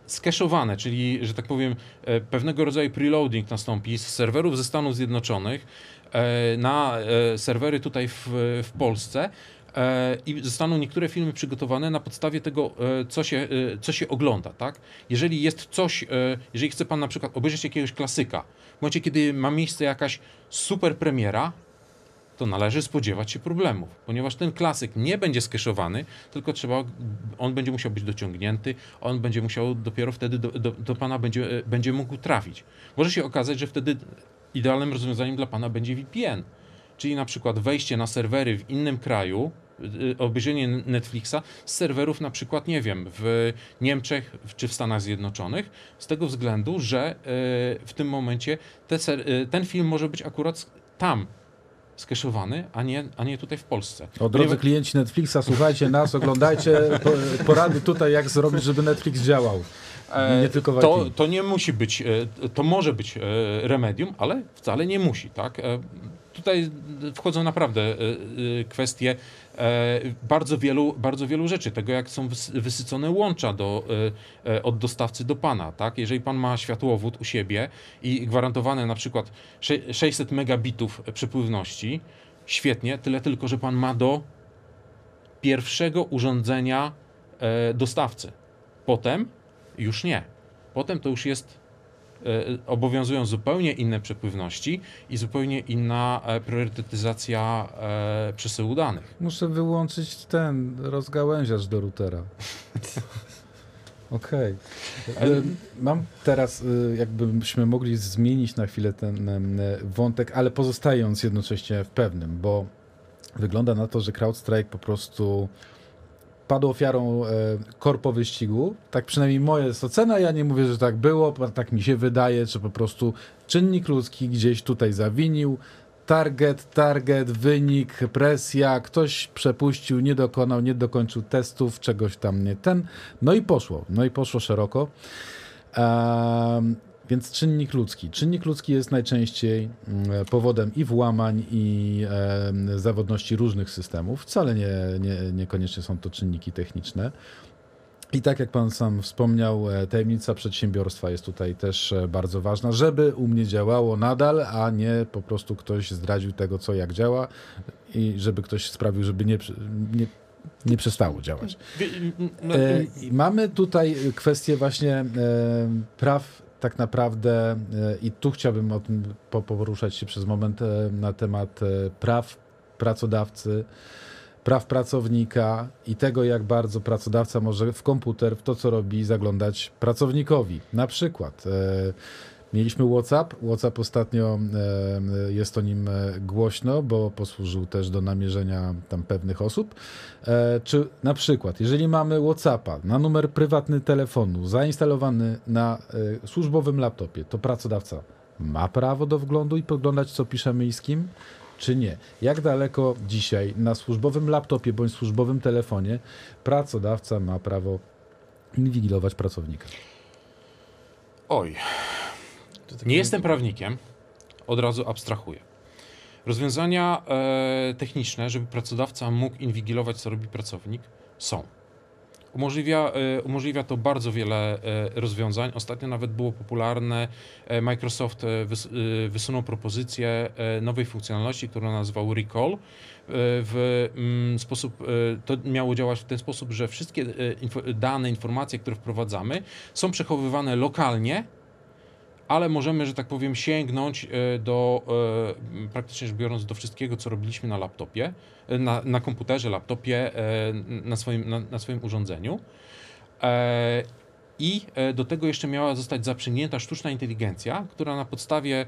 skeszowane, czyli, że tak powiem, e, pewnego rodzaju preloading nastąpi z serwerów ze Stanów Zjednoczonych e, na e, serwery tutaj w, w Polsce e, i zostaną niektóre filmy przygotowane na podstawie tego, e, co się, e, co się ogląda, tak? Jeżeli jest coś, e, jeżeli chce pan na przykład obejrzeć jakiegoś klasyka, w momencie, kiedy ma miejsce jakaś super premiera, to należy spodziewać się problemów, ponieważ ten klasyk nie będzie skeszowany, tylko trzeba, on będzie musiał być dociągnięty, on będzie musiał dopiero wtedy do, do, do pana będzie, e, będzie mógł trafić. Może się okazać, że wtedy idealnym rozwiązaniem dla pana będzie VPN, czyli na przykład wejście na serwery w innym kraju, y, obejrzenie Netflixa z serwerów na przykład, nie wiem, w Niemczech czy w Stanach Zjednoczonych, z tego względu, że w tym momencie te ten film może być akurat tam skeszowany, a nie, a nie tutaj w Polsce. O drodzy Ponieważ- klienci Netflixa, słuchajcie nas, oglądajcie po, porady tutaj, jak zrobić, żeby Netflix działał. E, Nie tylko to, to nie musi być, e, to może być e, remedium, ale wcale nie musi, tak? Tutaj wchodzą naprawdę kwestie bardzo wielu, bardzo wielu rzeczy, tego jak są wys- wysycone łącza do, e, e, od dostawcy do pana, tak? Jeżeli pan ma światłowód u siebie i gwarantowane na przykład sze- 600 megabitów przepływności, świetnie, tyle tylko, że pan ma do pierwszego urządzenia e, dostawcy. Potem już nie. Potem to już jest, e, obowiązują zupełnie inne przepływności i zupełnie inna e, priorytetyzacja e, przesyłu danych. Muszę wyłączyć ten rozgałęziacz do routera. Okej. Y, Mam teraz, jakbyśmy mogli zmienić na chwilę ten wątek, ale pozostając jednocześnie w pewnym, bo wygląda na to, że CrowdStrike po prostu padł ofiarą e, korpo wyścigu. Tak przynajmniej moja jest ocena. Ja nie mówię, że tak było, tak mi się wydaje, że po prostu czynnik ludzki gdzieś tutaj zawinił. Target, target, wynik, presja, ktoś przepuścił, nie dokonał, nie dokończył testów, czegoś tam nie ten. No i poszło, no i poszło szeroko. Em, więc czynnik ludzki. Czynnik ludzki jest najczęściej mm, powodem i włamań, i em, zawodności różnych systemów. Wcale nie, nie, niekoniecznie są to czynniki techniczne. I tak jak Pan sam wspomniał, e, tajemnica przedsiębiorstwa jest tutaj też e, bardzo ważna, żeby u mnie działało nadal, a nie po prostu ktoś zdradził tego, co jak działa i żeby ktoś sprawił, żeby nie, nie, nie przestało działać. E, i mamy tutaj kwestię właśnie e, praw tak naprawdę e, i tu chciałbym poruszać się przez moment e, na temat e, praw pracodawcy, praw pracownika i tego, jak bardzo pracodawca może w komputer, w to, co robi, zaglądać pracownikowi. Na przykład mieliśmy WhatsApp. WhatsApp ostatnio e, jest o nim e, głośno, bo posłużył też do namierzenia tam pewnych osób. E, czy na przykład, jeżeli mamy WhatsAppa na numer prywatny telefonu zainstalowany na służbowym laptopie, to pracodawca ma prawo do wglądu i podglądać, co piszemy i z kim? Czy nie? Jak daleko dzisiaj na służbowym laptopie bądź służbowym telefonie pracodawca ma prawo inwigilować pracownika? Oj, nie jestem prawnikiem, od razu abstrahuję. Rozwiązania e, techniczne, żeby pracodawca mógł inwigilować, co robi pracownik, są. Umożliwia, e, umożliwia to bardzo wiele e, rozwiązań. Ostatnio nawet było popularne. E, Microsoft e, wys, e, wysunął propozycję nowej funkcjonalności, którą nazwał Recall. W mm, sposób, to miało działać w ten sposób, że wszystkie info, dane, informacje, które wprowadzamy, są przechowywane lokalnie, ale możemy, że tak powiem, sięgnąć e, do, e, praktycznie rzecz biorąc, do wszystkiego, co robiliśmy na laptopie, e, na, na komputerze, laptopie, na swoim, na, na swoim urządzeniu. I do tego jeszcze miała zostać zaprzęgnięta sztuczna inteligencja, która na podstawie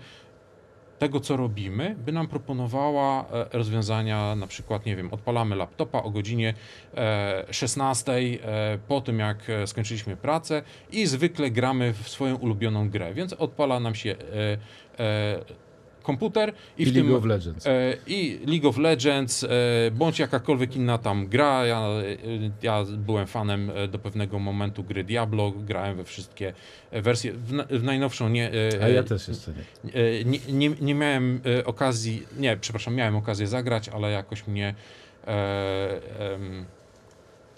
tego, co robimy, by nam proponowała e, rozwiązania, na przykład, nie wiem, odpalamy laptopa o godzinie e, 16 e, po tym, jak e, skończyliśmy pracę i zwykle gramy w swoją ulubioną grę, więc odpala nam się e, e, komputer i, I w tym League of Legends. E, I League of Legends, e, bądź jakakolwiek inna tam gra. Ja, e, ja byłem fanem e, do pewnego momentu gry Diablo, grałem we wszystkie e, wersje. W, na- w najnowszą nie, e, A ja też jeszcze nie. nie, nie, nie miałem okazji, nie, przepraszam, miałem okazję zagrać, ale jakoś mnie e,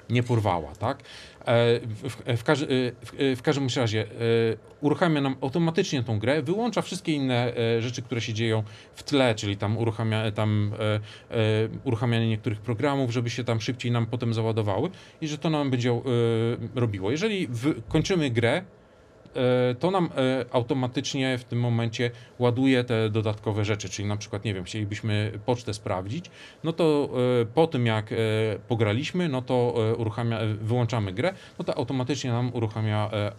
nie porwała, tak? E, w, w, w, każ- e, w, każdym razie e, uruchamia nam automatycznie tą grę, wyłącza wszystkie inne e, rzeczy, które się dzieją w tle, czyli tam, uruchamia, tam e, e, uruchamianie niektórych programów, żeby się tam szybciej nam potem załadowały i że to nam będzie e, robiło. Jeżeli kończymy grę, e, to nam e, automatycznie w tym momencie ładuje te dodatkowe rzeczy, czyli na przykład, nie wiem, chcielibyśmy pocztę sprawdzić, no to e, po tym jak e, pograliśmy, no to e, uruchamia, e, wyłączamy grę, no to automatycznie nam uruchamia e,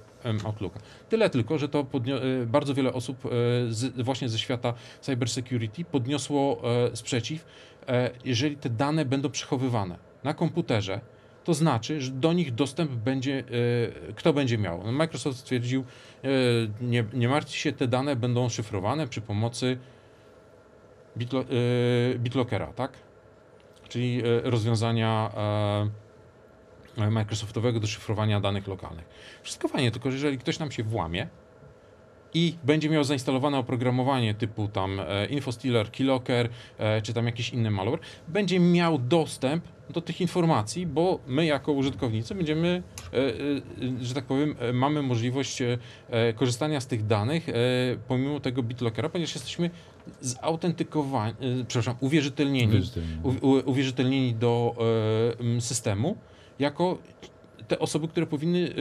Outlooka. Tyle tylko, że to e, bardzo wiele osób e, z, właśnie ze świata cybersecurity podniosło e, sprzeciw, e, jeżeli te dane będą przechowywane na komputerze, to znaczy, że do nich dostęp będzie, e, kto będzie miał. No, Microsoft stwierdził, e, nie, nie martwcie się, te dane będą szyfrowane przy pomocy Bitlo, e, BitLockera, tak? Czyli rozwiązania Microsoftowego do szyfrowania danych lokalnych. Wszystko fajnie, tylko że jeżeli ktoś nam się włamie i będzie miał zainstalowane oprogramowanie typu tam InfoStealer, Keylogger, e, czy tam jakiś inny malware, będzie miał dostęp do tych informacji, bo my jako użytkownicy będziemy, e, e, że tak powiem, e, mamy możliwość korzystania z tych danych pomimo tego BitLockera, ponieważ jesteśmy zautentykowani, przepraszam, uwierzytelnieni Wierzytelnie. u, u, uwierzytelnieni do systemu jako te osoby, które powinny,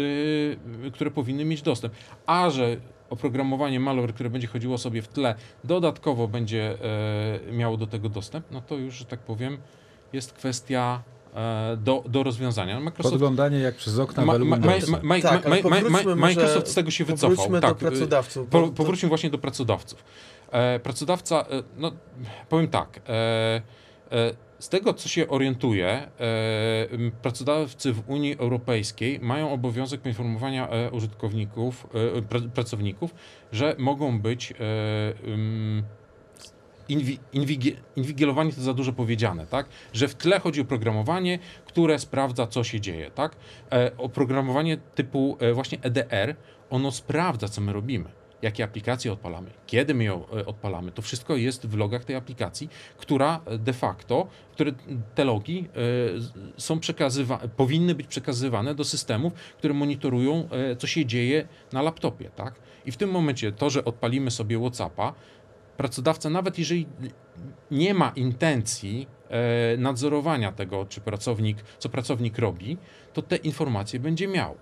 które powinny mieć dostęp. A że oprogramowanie malware, które będzie chodziło sobie w tle, dodatkowo będzie miało do tego dostęp, no to już, że tak powiem, jest kwestia e, do, do rozwiązania. Microsoft, Podglądanie jak przez okna ma, ma, ma, ma, Tak, Microsoft z tego się wycofał. Powróćmy tak, do pracodawców. po, to- powróćmy właśnie do pracodawców. E, pracodawca, e, no powiem tak, e, e, z tego co się orientuję, e, pracodawcy w Unii Europejskiej mają obowiązek poinformowania e, użytkowników, e, pra, pracowników, że mogą być e, inwi, inwigi, inwigilowani to za dużo powiedziane, tak? Że w tle chodzi o programowanie, które sprawdza, co się dzieje, tak? E, oprogramowanie typu e, właśnie EDR, ono sprawdza, co my robimy. Jakie aplikacje odpalamy, kiedy my ją e, odpalamy. To wszystko jest w logach tej aplikacji, która e, de facto, które te logi e, są przekazywane, powinny być przekazywane do systemów, które monitorują, co się dzieje na laptopie, tak? I w tym momencie to, że odpalimy sobie WhatsAppa, pracodawca, nawet jeżeli nie ma intencji e, nadzorowania tego, czy pracownik, co pracownik robi, to te informacje będzie miał.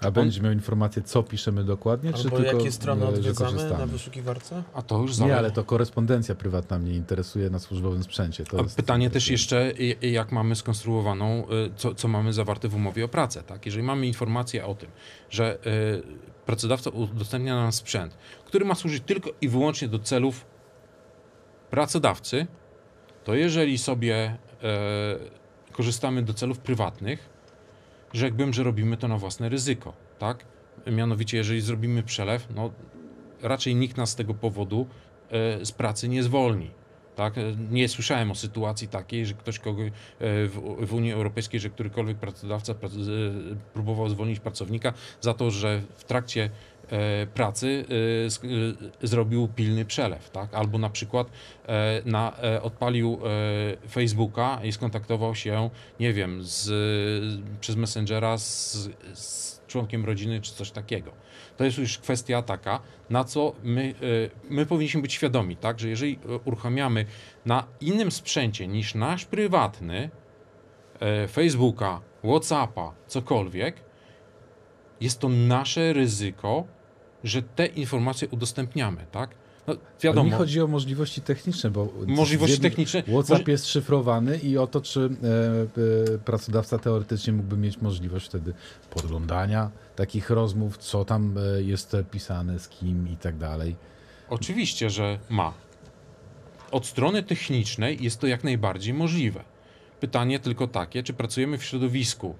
A będzie miał informację, co piszemy dokładnie, czy Albo tylko, jakie strony e, odwiedzamy na wyszukiwarce? A to już. Nie, ale to korespondencja prywatna mnie interesuje na służbowym sprzęcie. To A jest pytanie też jeszcze, jak mamy skonstruowaną, y, co, co mamy zawarte w umowie o pracę. Tak? Jeżeli mamy informację o tym, że y, pracodawca udostępnia nam sprzęt, który ma służyć tylko i wyłącznie do celów pracodawcy, to jeżeli sobie e, korzystamy do celów prywatnych, rzekłbym, że robimy to na własne ryzyko. Tak? Mianowicie, jeżeli zrobimy przelew, no raczej nikt nas z tego powodu e, z pracy nie zwolni. Tak? Nie słyszałem o sytuacji takiej, że ktoś kogo e, w, Unii Europejskiej, że którykolwiek pracodawca prac- e, próbował zwolnić pracownika za to, że w trakcie pracy e, e, zrobił pilny przelew, tak? Albo na przykład e, na, e, odpalił e, Facebooka i skontaktował się, nie wiem, z, przez Messengera z, z członkiem rodziny czy coś takiego. To jest już kwestia taka, na co my, e, my powinniśmy być świadomi, tak? Że jeżeli e, uruchamiamy na innym sprzęcie niż nasz prywatny, e, Facebooka, Whatsappa, cokolwiek, jest to nasze ryzyko, że te informacje udostępniamy, tak? No, Ale wiadomo, mi chodzi o możliwości techniczne, bo możliwości z jednej- techniczne. WhatsApp Może- jest szyfrowany i o to, czy e, e, pracodawca teoretycznie mógłby mieć możliwość wtedy podglądania takich rozmów, co tam e, jest pisane, z kim i tak dalej. Oczywiście, że ma. Od strony technicznej jest to jak najbardziej możliwe. Pytanie tylko takie, czy pracujemy w środowisku,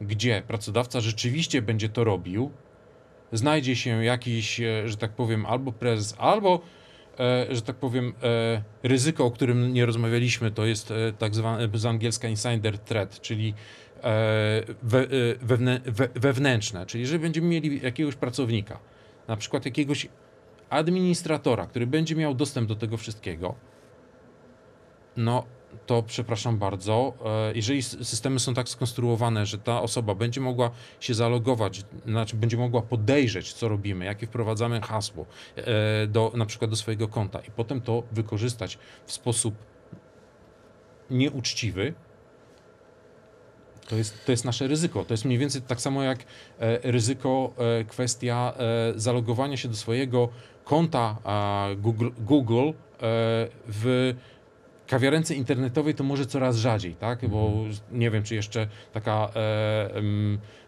gdzie pracodawca rzeczywiście będzie to robił, znajdzie się jakiś, e, że tak powiem, albo prezes, albo e, że tak powiem, e, ryzyko, o którym nie rozmawialiśmy, to jest tak zwane z angielska insider threat, czyli we, wewnę, we, wewnętrzne. Czyli jeżeli będziemy mieli jakiegoś pracownika, na przykład jakiegoś administratora, który będzie miał dostęp do tego wszystkiego, no to przepraszam bardzo, e, jeżeli systemy są tak skonstruowane, że ta osoba będzie mogła się zalogować, znaczy będzie mogła podejrzeć, co robimy, jakie wprowadzamy hasło e, do, na przykład do swojego konta i potem to wykorzystać w sposób nieuczciwy, to jest, to jest nasze ryzyko. To jest mniej więcej tak samo jak e, ryzyko, kwestia zalogowania się do swojego konta Google, Google w kawiarence internetowej to może coraz rzadziej, tak? Bo nie wiem, czy jeszcze taka, e,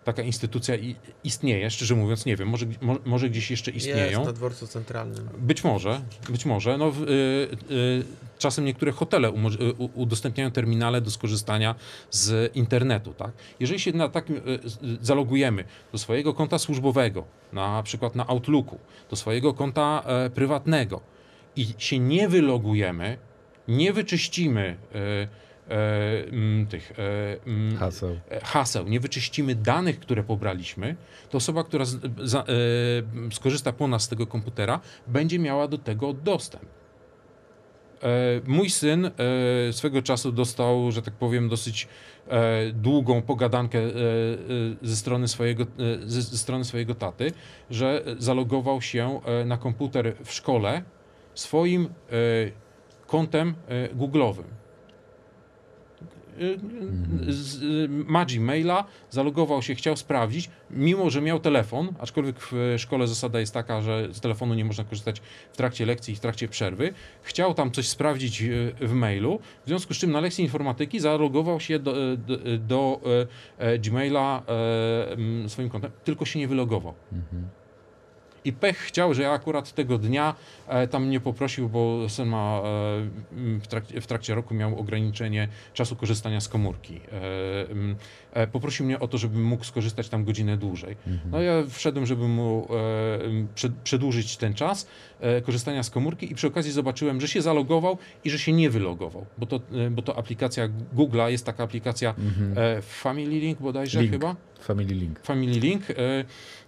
taka instytucja istnieje, szczerze mówiąc, nie wiem, może, mo, może gdzieś jeszcze istnieją. Jest na dworcu centralnym. Być może, być może. No, y, y, czasem niektóre hotele u- udostępniają terminale do skorzystania z internetu. Tak? Jeżeli się na takim y, zalogujemy do swojego konta służbowego, na przykład na Outlooku, do swojego konta e, prywatnego i się nie wylogujemy, nie wyczyścimy e, e, tych e, Haseł. haseł, nie wyczyścimy danych, które pobraliśmy, to osoba, która z, za, skorzysta po nas z tego komputera, będzie miała do tego dostęp. Mój syn swego czasu dostał, że tak powiem, dosyć długą pogadankę ze, strony swojego, ze, strony swojego taty, że zalogował się na komputer w szkole swoim kontem e, Google'owym. E, z- y, ma Gmaila, zalogował się, chciał sprawdzić, mimo że miał telefon, aczkolwiek w szkole zasada jest taka, że z telefonu nie można korzystać w trakcie lekcji i w trakcie przerwy, chciał tam coś sprawdzić w mailu, w związku z czym na lekcji informatyki zalogował się do, do, do e, e, Gmaila e, swoim kontem, tylko się nie wylogował. I pech chciał, że ja akurat tego dnia e, tam nie poprosił, bo syn ma e, w, trakcie, w trakcie roku miał ograniczenie czasu korzystania z komórki. E, poprosił mnie o to, żebym mógł skorzystać tam godzinę dłużej. No ja wszedłem, żeby mu przedłużyć ten czas korzystania z komórki i przy okazji zobaczyłem, że się zalogował i że się nie wylogował, bo to, bo to aplikacja Google'a jest taka aplikacja e, Family Link bodajże Link. chyba. Family Link. Family Link. E,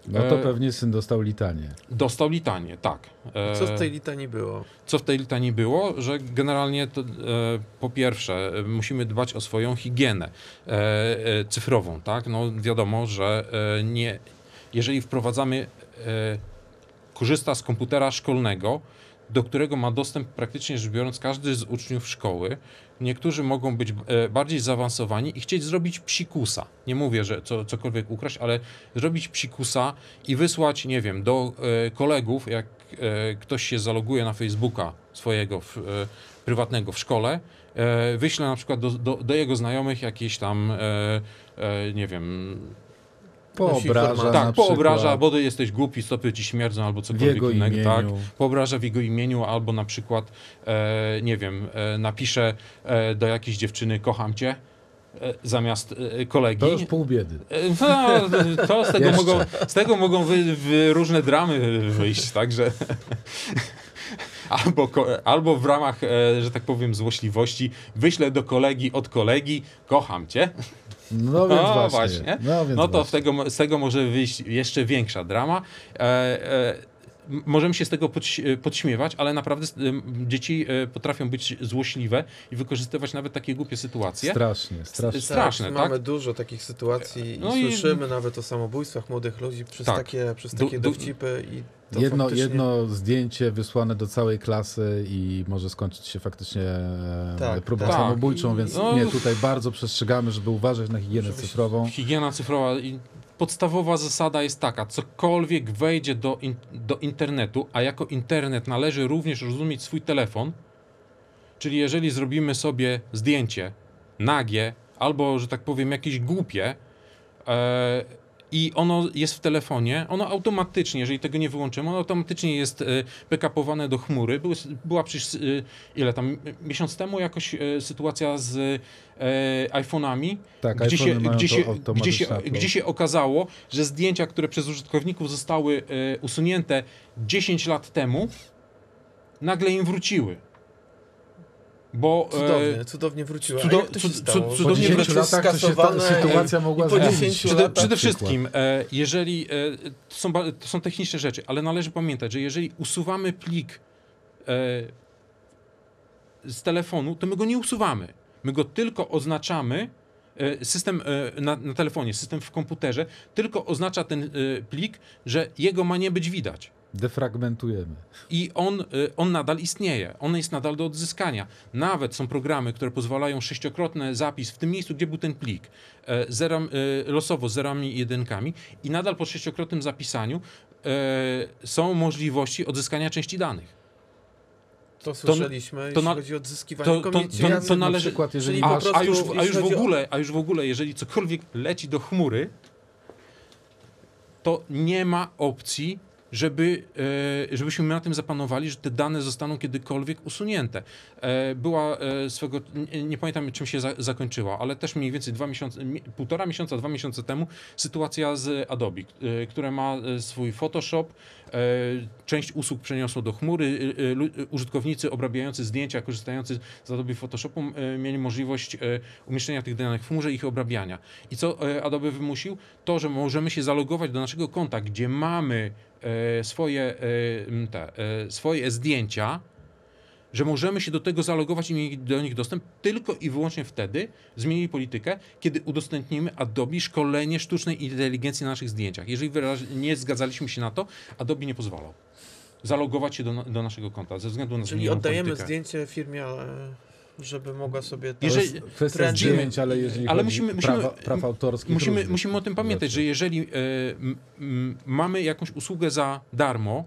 No to e, pewnie syn dostał litanię. Dostał litanię, tak. E, Co w tej litanii było? co w tej litanii było? Że generalnie to, e, po pierwsze e, musimy dbać o swoją higienę e, e, cyfrową, tak? No wiadomo, że e, nie, jeżeli wprowadzamy, e, korzysta z komputera szkolnego, do którego ma dostęp praktycznie rzecz biorąc każdy z uczniów szkoły. Niektórzy mogą być e, bardziej zaawansowani i chcieć zrobić psikusa. Nie mówię, że co, cokolwiek ukraść, ale zrobić psikusa i wysłać, nie wiem, do e, kolegów, jak e, ktoś się zaloguje na Facebooka swojego w, prywatnego w szkole, wyśle na przykład do, do, do jego znajomych jakieś tam, nie wiem, Poobraża tak, poobraża, bo ty jesteś głupi, stopy ci śmierdzą albo cokolwiek jego innego, imieniu. tak? Poobraża w jego imieniu albo na przykład, e, nie wiem, e, napisze e, do jakiejś dziewczyny kocham cię e, zamiast e, kolegi. To już pół biedy. E, No, to z tego, mogą, z tego mogą wy, wy różne dramy wyjść, także. Albo, albo w ramach, że tak powiem, złośliwości wyślę do kolegi od kolegi, kocham cię. No więc No, właśnie. właśnie. No, więc No to właśnie. z tego, z tego może wyjść jeszcze większa drama. E, e, możemy się z tego podś- podśmiewać, ale naprawdę m, dzieci e, potrafią być złośliwe i wykorzystywać nawet takie głupie sytuacje. Strasznie, strasznie. Straszne, tak? Mamy dużo takich sytuacji No i i- słyszymy nawet o samobójstach młodych ludzi przez Tak. takie, przez takie du- dowcipy i to Jedno, faktycznie... jedno zdjęcie wysłane do całej klasy i może skończyć się faktycznie e, Tak, próbą tak. samobójczą, więc No. nie, tutaj bardzo przestrzegamy, żeby uważać na higienę cyfrową. Higiena cyfrowa. i Podstawowa zasada jest taka, cokolwiek wejdzie do, in, do internetu, a jako internet należy również rozumieć swój telefon, czyli jeżeli zrobimy sobie zdjęcie nagie, albo, że tak powiem, jakieś głupie, e, i ono jest w telefonie, ono automatycznie, jeżeli tego nie wyłączymy, ono automatycznie jest e, backupowane do chmury. Były, była przecież, e, ile tam, miesiąc temu jakoś e, sytuacja z iPhone'ami, Tak, gdzie się, mają gdzie, się, gdzie, się, gdzie się okazało, że zdjęcia, które przez użytkowników zostały usunięte 10 lat temu, nagle im wróciły. Bo e, Cudownie, cudownie wróciła. cudo- cud- cud- cudownie po wróciło. 10 jest latach to się ta skasowane sytuacja mogła po zmienić. 10 Przede, przede wszystkim, e, jeżeli e, to, są, ba- to są techniczne rzeczy, ale należy pamiętać, że jeżeli usuwamy plik e, z telefonu, to my go nie usuwamy. My go tylko oznaczamy. e, System e, na, na telefonie, system w komputerze tylko oznacza ten e, plik, że jego ma nie być widać. Defragmentujemy. I on, y, on nadal istnieje, on jest nadal do odzyskania. Nawet są programy, które pozwalają sześciokrotny zapis w tym miejscu, gdzie był ten plik, e, zeram, e, losowo z zerami i jedynkami i nadal po sześciokrotnym zapisaniu e, są możliwości odzyskania części danych. To słyszeliśmy, jeśli na- chodzi o odzyskiwanie to- to- to- to Na należy- przykład, jeżeli masz... prostu- A już, a już w ogóle, a już w ogóle, jeżeli cokolwiek leci do chmury, to nie ma opcji, żeby, e, żebyśmy na tym zapanowali, że te dane zostaną kiedykolwiek usunięte. E, Była e, swego, nie, pamiętam czym się za, zakończyła, ale też mniej więcej dwa miesiące, mi- półtora miesiąca, dwa miesiące temu sytuacja z Adobe, które ma swój Photoshop, część usług przeniosło do chmury, użytkownicy obrabiający zdjęcia, korzystający z Adobe Photoshopu mieli możliwość umieszczenia tych danych w chmurze i ich obrabiania. I co Adobe wymusił? To, że możemy się zalogować do naszego konta, gdzie mamy swoje, e, te, e, swoje zdjęcia, że możemy się do tego zalogować i mieć do nich dostęp tylko i wyłącznie wtedy, zmienili politykę, kiedy udostępnimy Adobe szkolenie sztucznej inteligencji na naszych zdjęciach. Jeżeli nie zgadzaliśmy się na to, Adobe nie pozwalał zalogować się do, do naszego konta ze względu na Czyli oddajemy politykę. zdjęcie firmie, ale żeby mogła sobie... tam- Jeżeli- To jest kwestia trendy- zdjęć, ale jeżeli Ale chodzi musimy- musimy- prawa, praw autorskich Musimy, różnych musimy o tym pamiętać, rzeczy. że jeżeli m, m, mamy jakąś usługę za darmo,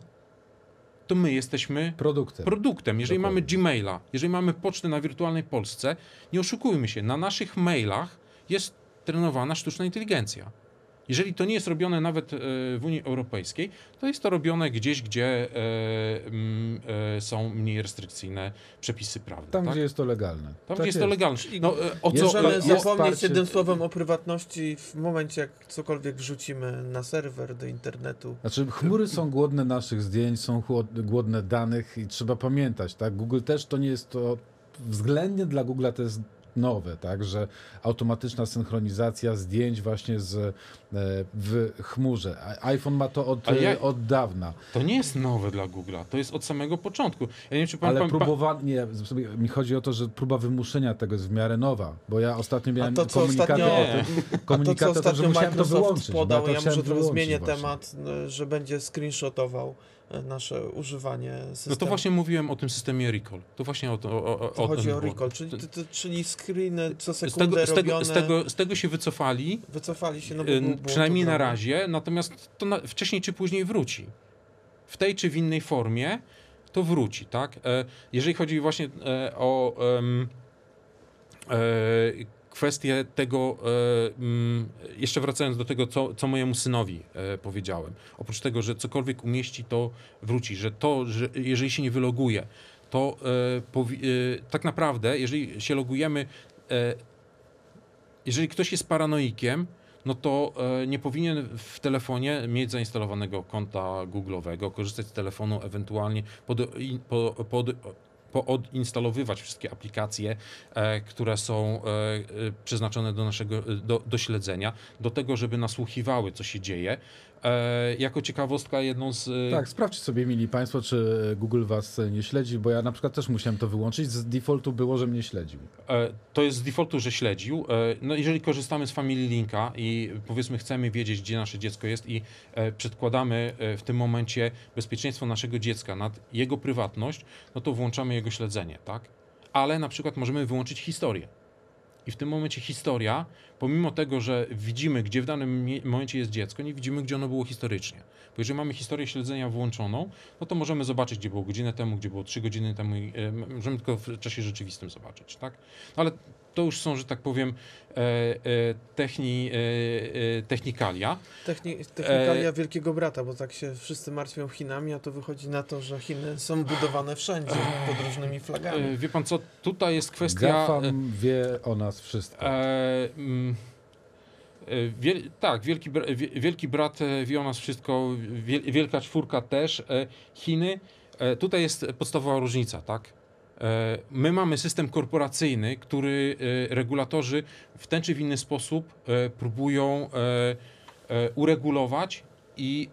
to my jesteśmy Produktem. produktem. Jeżeli Dokładnie. mamy Gmaila, jeżeli mamy pocztę na wirtualnej Polsce, nie oszukujmy się, na naszych mailach jest trenowana sztuczna inteligencja. Jeżeli to nie jest robione nawet e, w Unii Europejskiej, to jest to robione gdzieś, gdzie e, mm, e, są mniej restrykcyjne przepisy prawne. Tam, tak? gdzie jest to legalne. Tam, Tak gdzie jest to legalne. No, o co, Możemy zapomnieć wsparcie- jednym słowem o prywatności w momencie, jak cokolwiek wrzucimy na serwer, do internetu. Znaczy, chmury są głodne naszych zdjęć, są głodne danych i trzeba pamiętać, tak? Google też to nie jest to, względnie dla Google'a to jest nowe, tak? Że automatyczna synchronizacja zdjęć właśnie z, e, w chmurze. IPhone ma to od, ja- e, od dawna, To nie jest nowe dla Google'a, to jest od samego początku. Ja nie wiem, czy pan, ale pan, pan, próbowa... nie, mi chodzi o to, że próba wymuszenia tego jest w miarę nowa, bo ja ostatnio miałem to, komunikaty ostatnio- o tym, A to, co komunikaty o tym, że ostatnio musiałem to Microsoft wyłączyć. bo podał, to ja może trochę wyłączyć zmienię właśnie. temat, że będzie screenshotował nasze używanie systemu. No to właśnie mówiłem o tym systemie recall. To właśnie o to. O, o, To o chodzi o było. recall, czyli, to, to, czyli screeny co Z sekundę tego, z, tego, robione, z, tego, z tego się wycofali, wycofali się, no bo y, było przynajmniej na razie, natomiast to na, wcześniej czy później wróci. W tej czy w innej formie to wróci, tak? E, jeżeli chodzi właśnie e, o e, kwestię tego, e, mm, jeszcze wracając do tego, co, co mojemu synowi e, powiedziałem. Oprócz tego, że cokolwiek umieści, to wróci, że to, że jeżeli się nie wyloguje, to e, tak naprawdę, jeżeli się logujemy, jeżeli ktoś jest paranoikiem, no to nie powinien w telefonie mieć zainstalowanego konta Google'owego, korzystać z telefonu, ewentualnie pod, pod, poodinstalowywać wszystkie aplikacje, e, które są e, e, przeznaczone do naszego, do, do śledzenia, do tego, żeby nasłuchiwały, co się dzieje. E, jako ciekawostka, jedną z... e, Tak, sprawdźcie sobie, mili Państwo, czy Google Was nie śledzi, bo ja na przykład też musiałem to wyłączyć. Z defaultu było, że mnie śledził. E, To jest z defaultu, że śledził. E, No jeżeli korzystamy z Family Linka i powiedzmy chcemy wiedzieć, gdzie nasze dziecko jest i e, przedkładamy e, w tym momencie bezpieczeństwo naszego dziecka nad jego prywatność, no to włączamy jego śledzenie, tak? Ale na przykład możemy wyłączyć historię. I w tym momencie historia, pomimo tego, że widzimy, gdzie w danym momencie jest dziecko, nie widzimy, gdzie ono było historycznie. Bo jeżeli mamy historię śledzenia włączoną, no to możemy zobaczyć, gdzie było godzinę temu, gdzie było trzy godziny temu, i, e, możemy tylko w czasie rzeczywistym zobaczyć, tak? No ale to już są, że tak powiem, e, e, techni, e, technikalia. Techni technikalia E, Wielkiego Brata, bo tak się wszyscy martwią Chinami, a to wychodzi na to, że Chiny są budowane wszędzie pod różnymi flagami. E, wie pan co, tutaj jest kwestia... GAFAM wie o nas wszystko. E, mm, wiel, tak, wielki, Bra- wielki Brat wie o nas wszystko, wiel, Wielka Czwórka też, e, Chiny. e, tutaj jest podstawowa różnica, tak? E, My mamy system korporacyjny, który e, regulatorzy w ten czy w inny sposób e, próbują uregulować i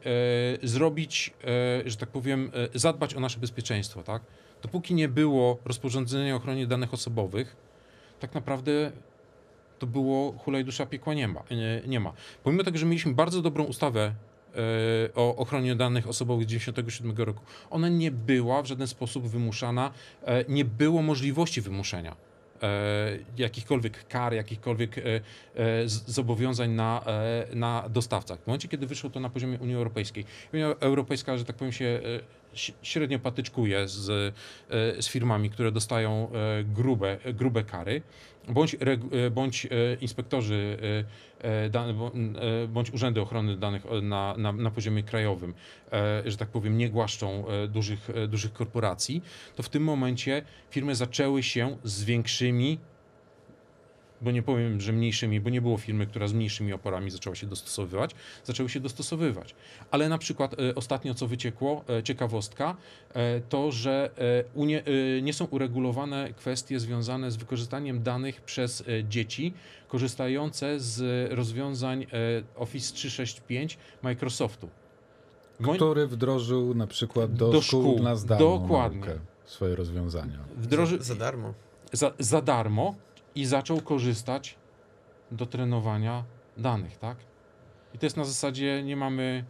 zrobić, że tak powiem, zadbać o nasze bezpieczeństwo, tak? Dopóki nie było rozporządzenia o ochronie danych osobowych, tak naprawdę to było hulaj dusza piekła nie ma, nie, ma. Pomimo tego, że mieliśmy bardzo dobrą ustawę o ochronie danych osobowych z 1997 roku, ona nie była w żaden sposób wymuszana, e, nie było możliwości wymuszenia e, jakichkolwiek kar, jakichkolwiek e, e, zobowiązań na, e, na dostawcach. W momencie, kiedy wyszło to na poziomie Unii Europejskiej, Unia Europejska, że tak powiem, się e, średnio patyczkuje z, e, z firmami, które dostają e, grube, grube kary, bądź, e, bądź e, inspektorzy, e, bądź urzędy ochrony danych na, na, na poziomie krajowym, że tak powiem, nie głaszczą dużych, dużych korporacji, to w tym momencie firmy zaczęły się z większymi bo nie powiem, że mniejszymi, bo nie było firmy, która z mniejszymi oporami zaczęła się dostosowywać, zaczęły się dostosowywać. Ale na przykład e, ostatnio, co wyciekło, e, ciekawostka, e, to, że e, unie, e, nie są uregulowane kwestie związane z wykorzystaniem danych przez e, dzieci korzystające z rozwiązań e, Office 365 Microsoftu. Moim- Który wdrożył na przykład do, Do szkół, szkół, na zdalną dokładnie. naukę swoje rozwiązania. Wdroży, Za, za darmo. za, za darmo i zaczął korzystać do trenowania danych, tak? I to jest na zasadzie, nie mamy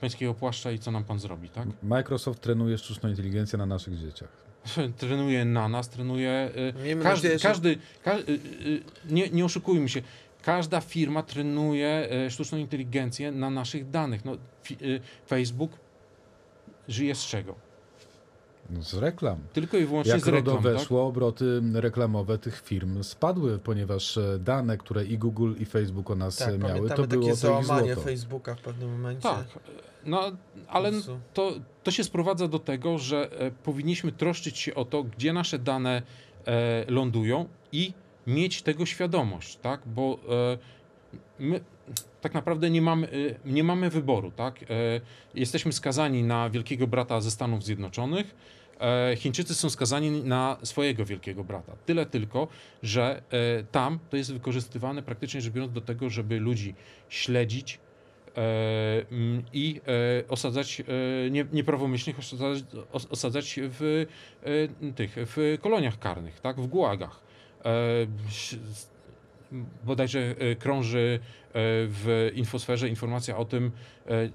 pańskiego płaszcza i co nam pan zrobi, tak? Microsoft trenuje sztuczną inteligencję na naszych dzieciach. Trenuje na nas, trenuje... y, Miejmy każdy, nadzieję, że- każdy, ka, y, y, nie, nie oszukujmy się, każda firma trenuje y, sztuczną inteligencję na naszych danych. No, fi, y, Facebook żyje z czego? No, z reklam. Tylko i wyłącznie Jak z reklam, tak? weszło, obroty reklamowe tych firm spadły, ponieważ e, dane, które i Google, i Facebook o nas Tak, e, miały, pamiętamy to takie było to ich załamanie złoto. Facebooka w pewnym momencie. Tak, no ale to, to się sprowadza do tego, że e, powinniśmy troszczyć się o to, gdzie nasze dane e, lądują i mieć tego świadomość, tak? Bo e, my tak naprawdę nie mamy, e, nie mamy wyboru, tak? E, jesteśmy skazani na wielkiego brata ze Stanów Zjednoczonych. E, Chińczycy są skazani na swojego wielkiego brata. Tyle tylko, że e, tam to jest wykorzystywane praktycznie rzecz biorąc do tego, żeby ludzi śledzić, e, mm, i osadzać nie, nieprawomyślnych osadzać, os- osadzać w tych w koloniach karnych, tak, w gułagach. Bodajże e, krąży e, w infosferze informacja o tym, e,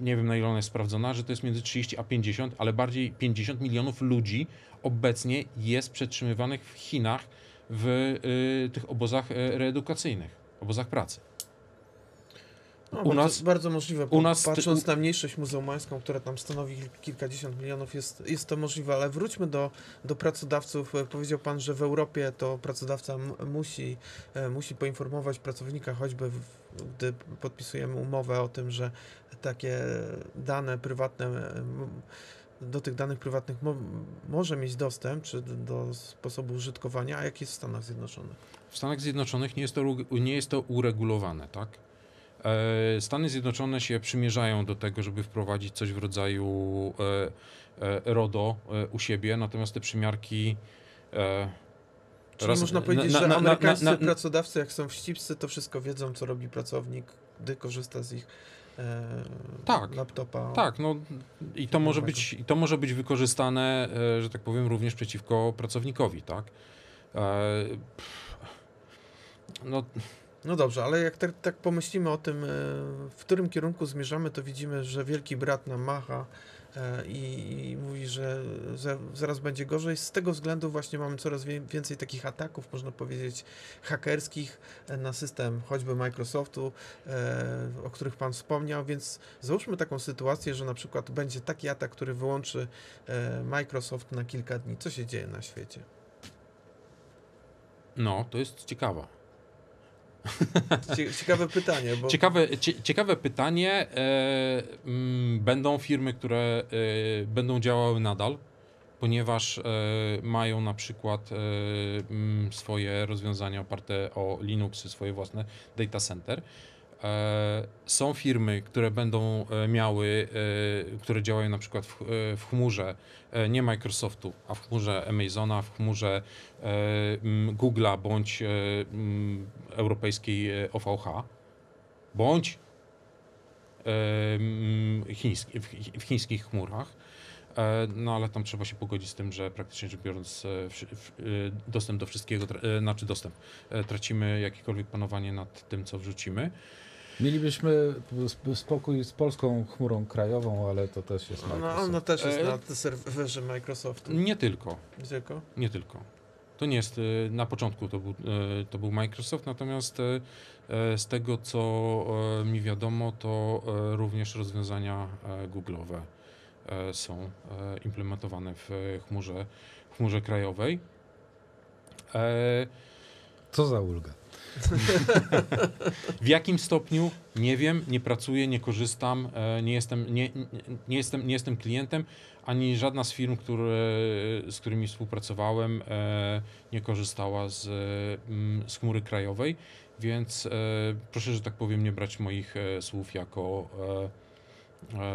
nie wiem na ile ona jest sprawdzona, że to jest między 30 a 50, ale bardziej 50 milionów ludzi obecnie jest przetrzymywanych w Chinach w tych obozach reedukacyjnych, obozach pracy. No, U bardzo, nas- bardzo możliwe. u nas Patrząc na mniejszość muzułmańską, która tam stanowi kilkadziesiąt milionów, jest, jest to możliwe, ale wróćmy do, do pracodawców. Powiedział Pan, że w Europie to pracodawca musi, e, musi poinformować pracownika, choćby w, gdy podpisujemy umowę o tym, że takie dane prywatne, do tych danych prywatnych mo, może mieć dostęp, czy do, sposobu użytkowania, a jak jest w Stanach Zjednoczonych? W Stanach Zjednoczonych nie jest to, nie jest to uregulowane, tak? E, Stany Zjednoczone się przymierzają do tego, żeby wprowadzić coś w rodzaju e, e, RODO u siebie, natomiast te przymiarki. Czyli raz- można powiedzieć, na- że na- na- amerykańscy na- pracodawcy, jak są wścibscy, to wszystko wiedzą, co robi pracownik, gdy korzysta z ich e, Tak, laptopa. Tak, no i to może być, i to może być wykorzystane, e, że tak powiem, również przeciwko pracownikowi, tak? E, pff, No, No dobrze, ale jak tak, tak pomyślimy o tym, e, w którym kierunku zmierzamy, to widzimy, że wielki brat nam macha e, i, mówi, że za, zaraz będzie gorzej. Z tego względu właśnie mamy coraz więcej takich ataków, można powiedzieć, hakerskich e, na system choćby Microsoftu, o których Pan wspomniał, więc załóżmy taką sytuację, że na przykład będzie taki atak, który wyłączy Microsoft na kilka dni. Co się dzieje na świecie? no, to jest ciekawa. Cie- Ciekawe pytanie, bo Ciekawe, cie, ciekawe pytanie. E, mm, będą firmy, które e, będą działały nadal, ponieważ e, mają na przykład e, mm, swoje rozwiązania oparte o Linuxy, swoje własne data center. E, Są firmy, które będą e, miały, e, które działają na przykład w, chmurze nie Microsoftu, a w chmurze Amazona, w chmurze Google'a bądź europejskiej OVH, bądź w chińskich chmurach. E, No ale tam trzeba się pogodzić z tym, że praktycznie rzecz biorąc e, e, dostęp do wszystkiego, znaczy dostęp, tracimy jakiekolwiek panowanie nad tym, co wrzucimy. Mielibyśmy sp- spokój z polską chmurą krajową, ale to też jest No, Microsoft. ona też jest na serwerze Microsoftu. Nie tylko, Nie tylko? nie tylko. To nie jest, na początku to był, to był Microsoft, natomiast z tego, co mi wiadomo, to również rozwiązania Google'owe są e, implementowane w e, chmurze, chmurze krajowej. E, Co za ulga. W jakim stopniu? Nie wiem, nie pracuję, nie korzystam, e, nie jestem, nie, nie, jestem, nie jestem klientem, ani żadna z firm, które, z którymi współpracowałem, e, nie korzystała z, e, z chmury krajowej, więc e, proszę, że tak powiem, nie brać moich e, słów jako e, e,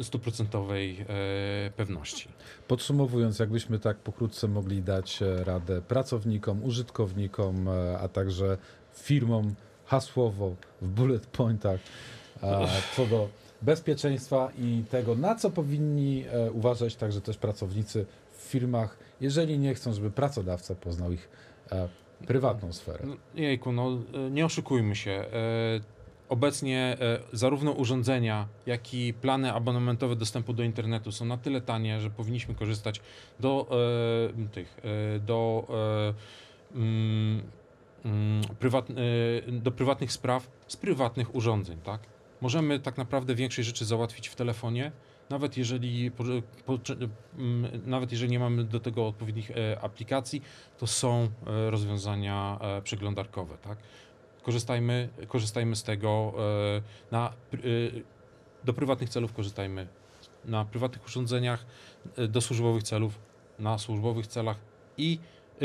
stuprocentowej- e, pewności. Podsumowując, jakbyśmy tak pokrótce mogli dać e, radę pracownikom, użytkownikom, e, a także firmom hasłowo w bullet pointach co do bezpieczeństwa i tego, na co powinni uważać także też pracownicy w firmach, jeżeli nie chcą, żeby pracodawca poznał ich prywatną sferę. No, jejku, no nie oszukujmy się. Obecnie e, zarówno urządzenia, jak i plany abonamentowe dostępu do internetu są na tyle tanie, że powinniśmy korzystać do e, tych, e, do, mm, mm, do prywatnych spraw z prywatnych urządzeń, tak? Możemy tak naprawdę większej rzeczy załatwić w telefonie, nawet jeżeli, mm, nawet jeżeli nie mamy do tego odpowiednich aplikacji, to są rozwiązania przeglądarkowe, tak? Korzystajmy, korzystajmy z tego e, na, e, do prywatnych celów korzystajmy na prywatnych urządzeniach, e, do służbowych celów na służbowych celach i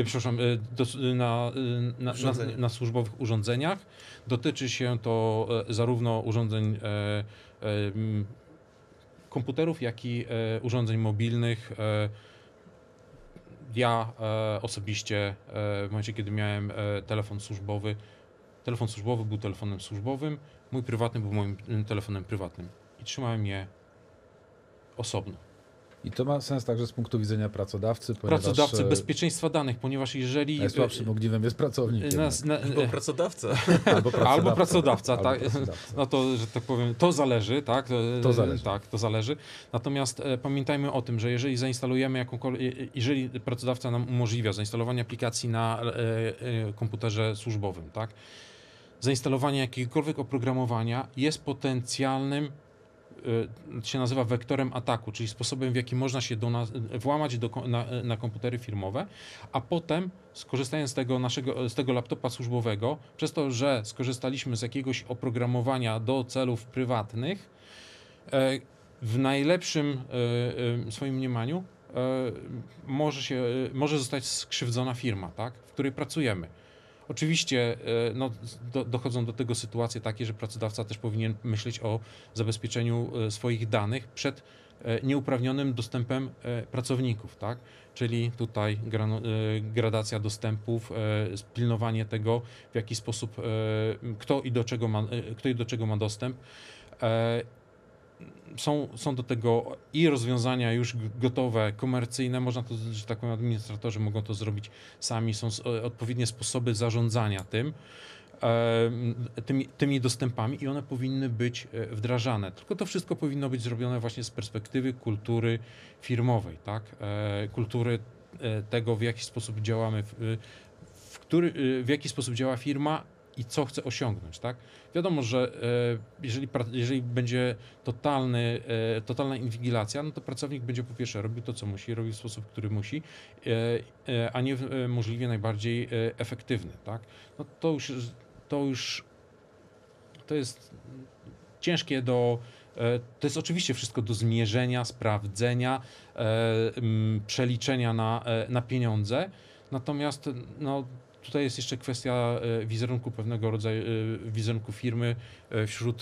przepraszam, do, na, na, na, na służbowych urządzeniach. Dotyczy się to zarówno urządzeń e, e, komputerów, jak i e, urządzeń mobilnych. Ja osobiście w momencie, kiedy miałem telefon służbowy, telefon służbowy był telefonem służbowym, mój prywatny był moim mm, telefonem prywatnym i trzymałem je osobno. I to ma sens także z punktu widzenia pracodawcy, ponieważ Pracodawcy e, bezpieczeństwa danych, ponieważ jeżeli najsłabszym ogniwem jest pracownik. e, nas, na, Bo e, pracodawca. Albo Albo pracodawca, Albo tak. pracodawca. No to, że tak powiem, to zależy, tak? E, To zależy. Tak, to zależy. Natomiast e, pamiętajmy o tym, że jeżeli zainstalujemy jakąkolwiek, e, jeżeli pracodawca nam umożliwia zainstalowanie aplikacji na e, e, komputerze służbowym, tak? Zainstalowanie jakiegokolwiek oprogramowania jest potencjalnym e, się nazywa wektorem ataku, czyli sposobem, w jaki można się do nas, włamać do, na, na komputery firmowe, a potem skorzystając z tego naszego, z tego laptopa służbowego, przez to, że skorzystaliśmy z jakiegoś oprogramowania do celów prywatnych, e, w najlepszym e, e, swoim mniemaniu e, może, się, e, może zostać skrzywdzona firma, tak, w której pracujemy. Oczywiście e, no, do, dochodzą do tego sytuacje takie, że pracodawca też powinien myśleć o zabezpieczeniu e, swoich danych przed e, nieuprawnionym dostępem pracowników, tak? Czyli tutaj gradacja dostępów, pilnowanie tego, w jaki sposób, kto i do czego ma, kto i do czego ma dostęp. Są, są do tego i rozwiązania już gotowe, komercyjne, można to, że tak powiem, administratorzy mogą to zrobić sami, są e, odpowiednie sposoby zarządzania tym, e, tymi, tymi dostępami i one powinny być e, wdrażane. Tylko to wszystko powinno być zrobione właśnie z perspektywy kultury firmowej, tak? Kultury tego, w jaki sposób działamy, w, w, który, w jaki sposób działa firma i co chce osiągnąć, tak? Wiadomo, że e, jeżeli, jeżeli będzie totalny, e, totalna inwigilacja, no to pracownik będzie po pierwsze robił to, co musi, robił w sposób, który musi, e, a nie możliwie najbardziej efektywny, tak? No to już, to już to jest ciężkie do. To jest oczywiście wszystko do zmierzenia, sprawdzenia, przeliczenia na, na pieniądze. Natomiast no, tutaj jest jeszcze kwestia e, wizerunku pewnego rodzaju, e, wizerunku firmy e, wśród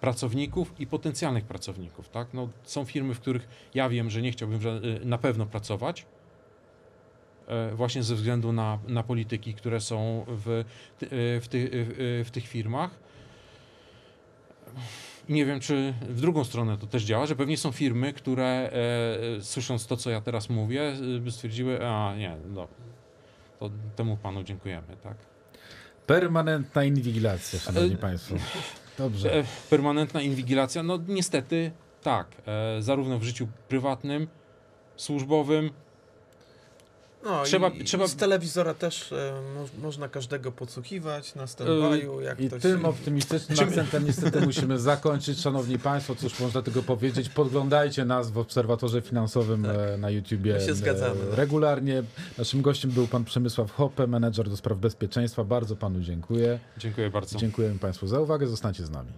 pracowników i potencjalnych pracowników. Tak? No, są firmy, w których ja wiem, że nie chciałbym na pewno pracować, właśnie ze względu na, na polityki, które są w, w, ty, w tych firmach. Nie wiem, czy w drugą stronę to też działa, że pewnie są firmy, które e, słysząc to, co ja teraz mówię, by stwierdziły, a nie, no, to temu panu dziękujemy, tak. Permanentna inwigilacja, szanowni E, państwo. Dobrze. E, permanentna inwigilacja, no niestety tak, e, zarówno w życiu prywatnym, służbowym, No Trzeba- i, trzeba- i z telewizora też e, mo- można każdego podsłuchiwać na standby'u, jak I ktoś... tym optymistycznym akcentem niestety musimy zakończyć. Szanowni Państwo, cóż można tylko powiedzieć, podglądajcie nas w Obserwatorze Finansowym Tak. e, na YouTubie My się e, zgadzamy, no. regularnie. Naszym gościem był pan Przemysław Hoppe, menedżer do spraw bezpieczeństwa. Bardzo panu dziękuję. dziękuję bardzo. Dziękujemy Państwu za uwagę. Zostańcie z nami.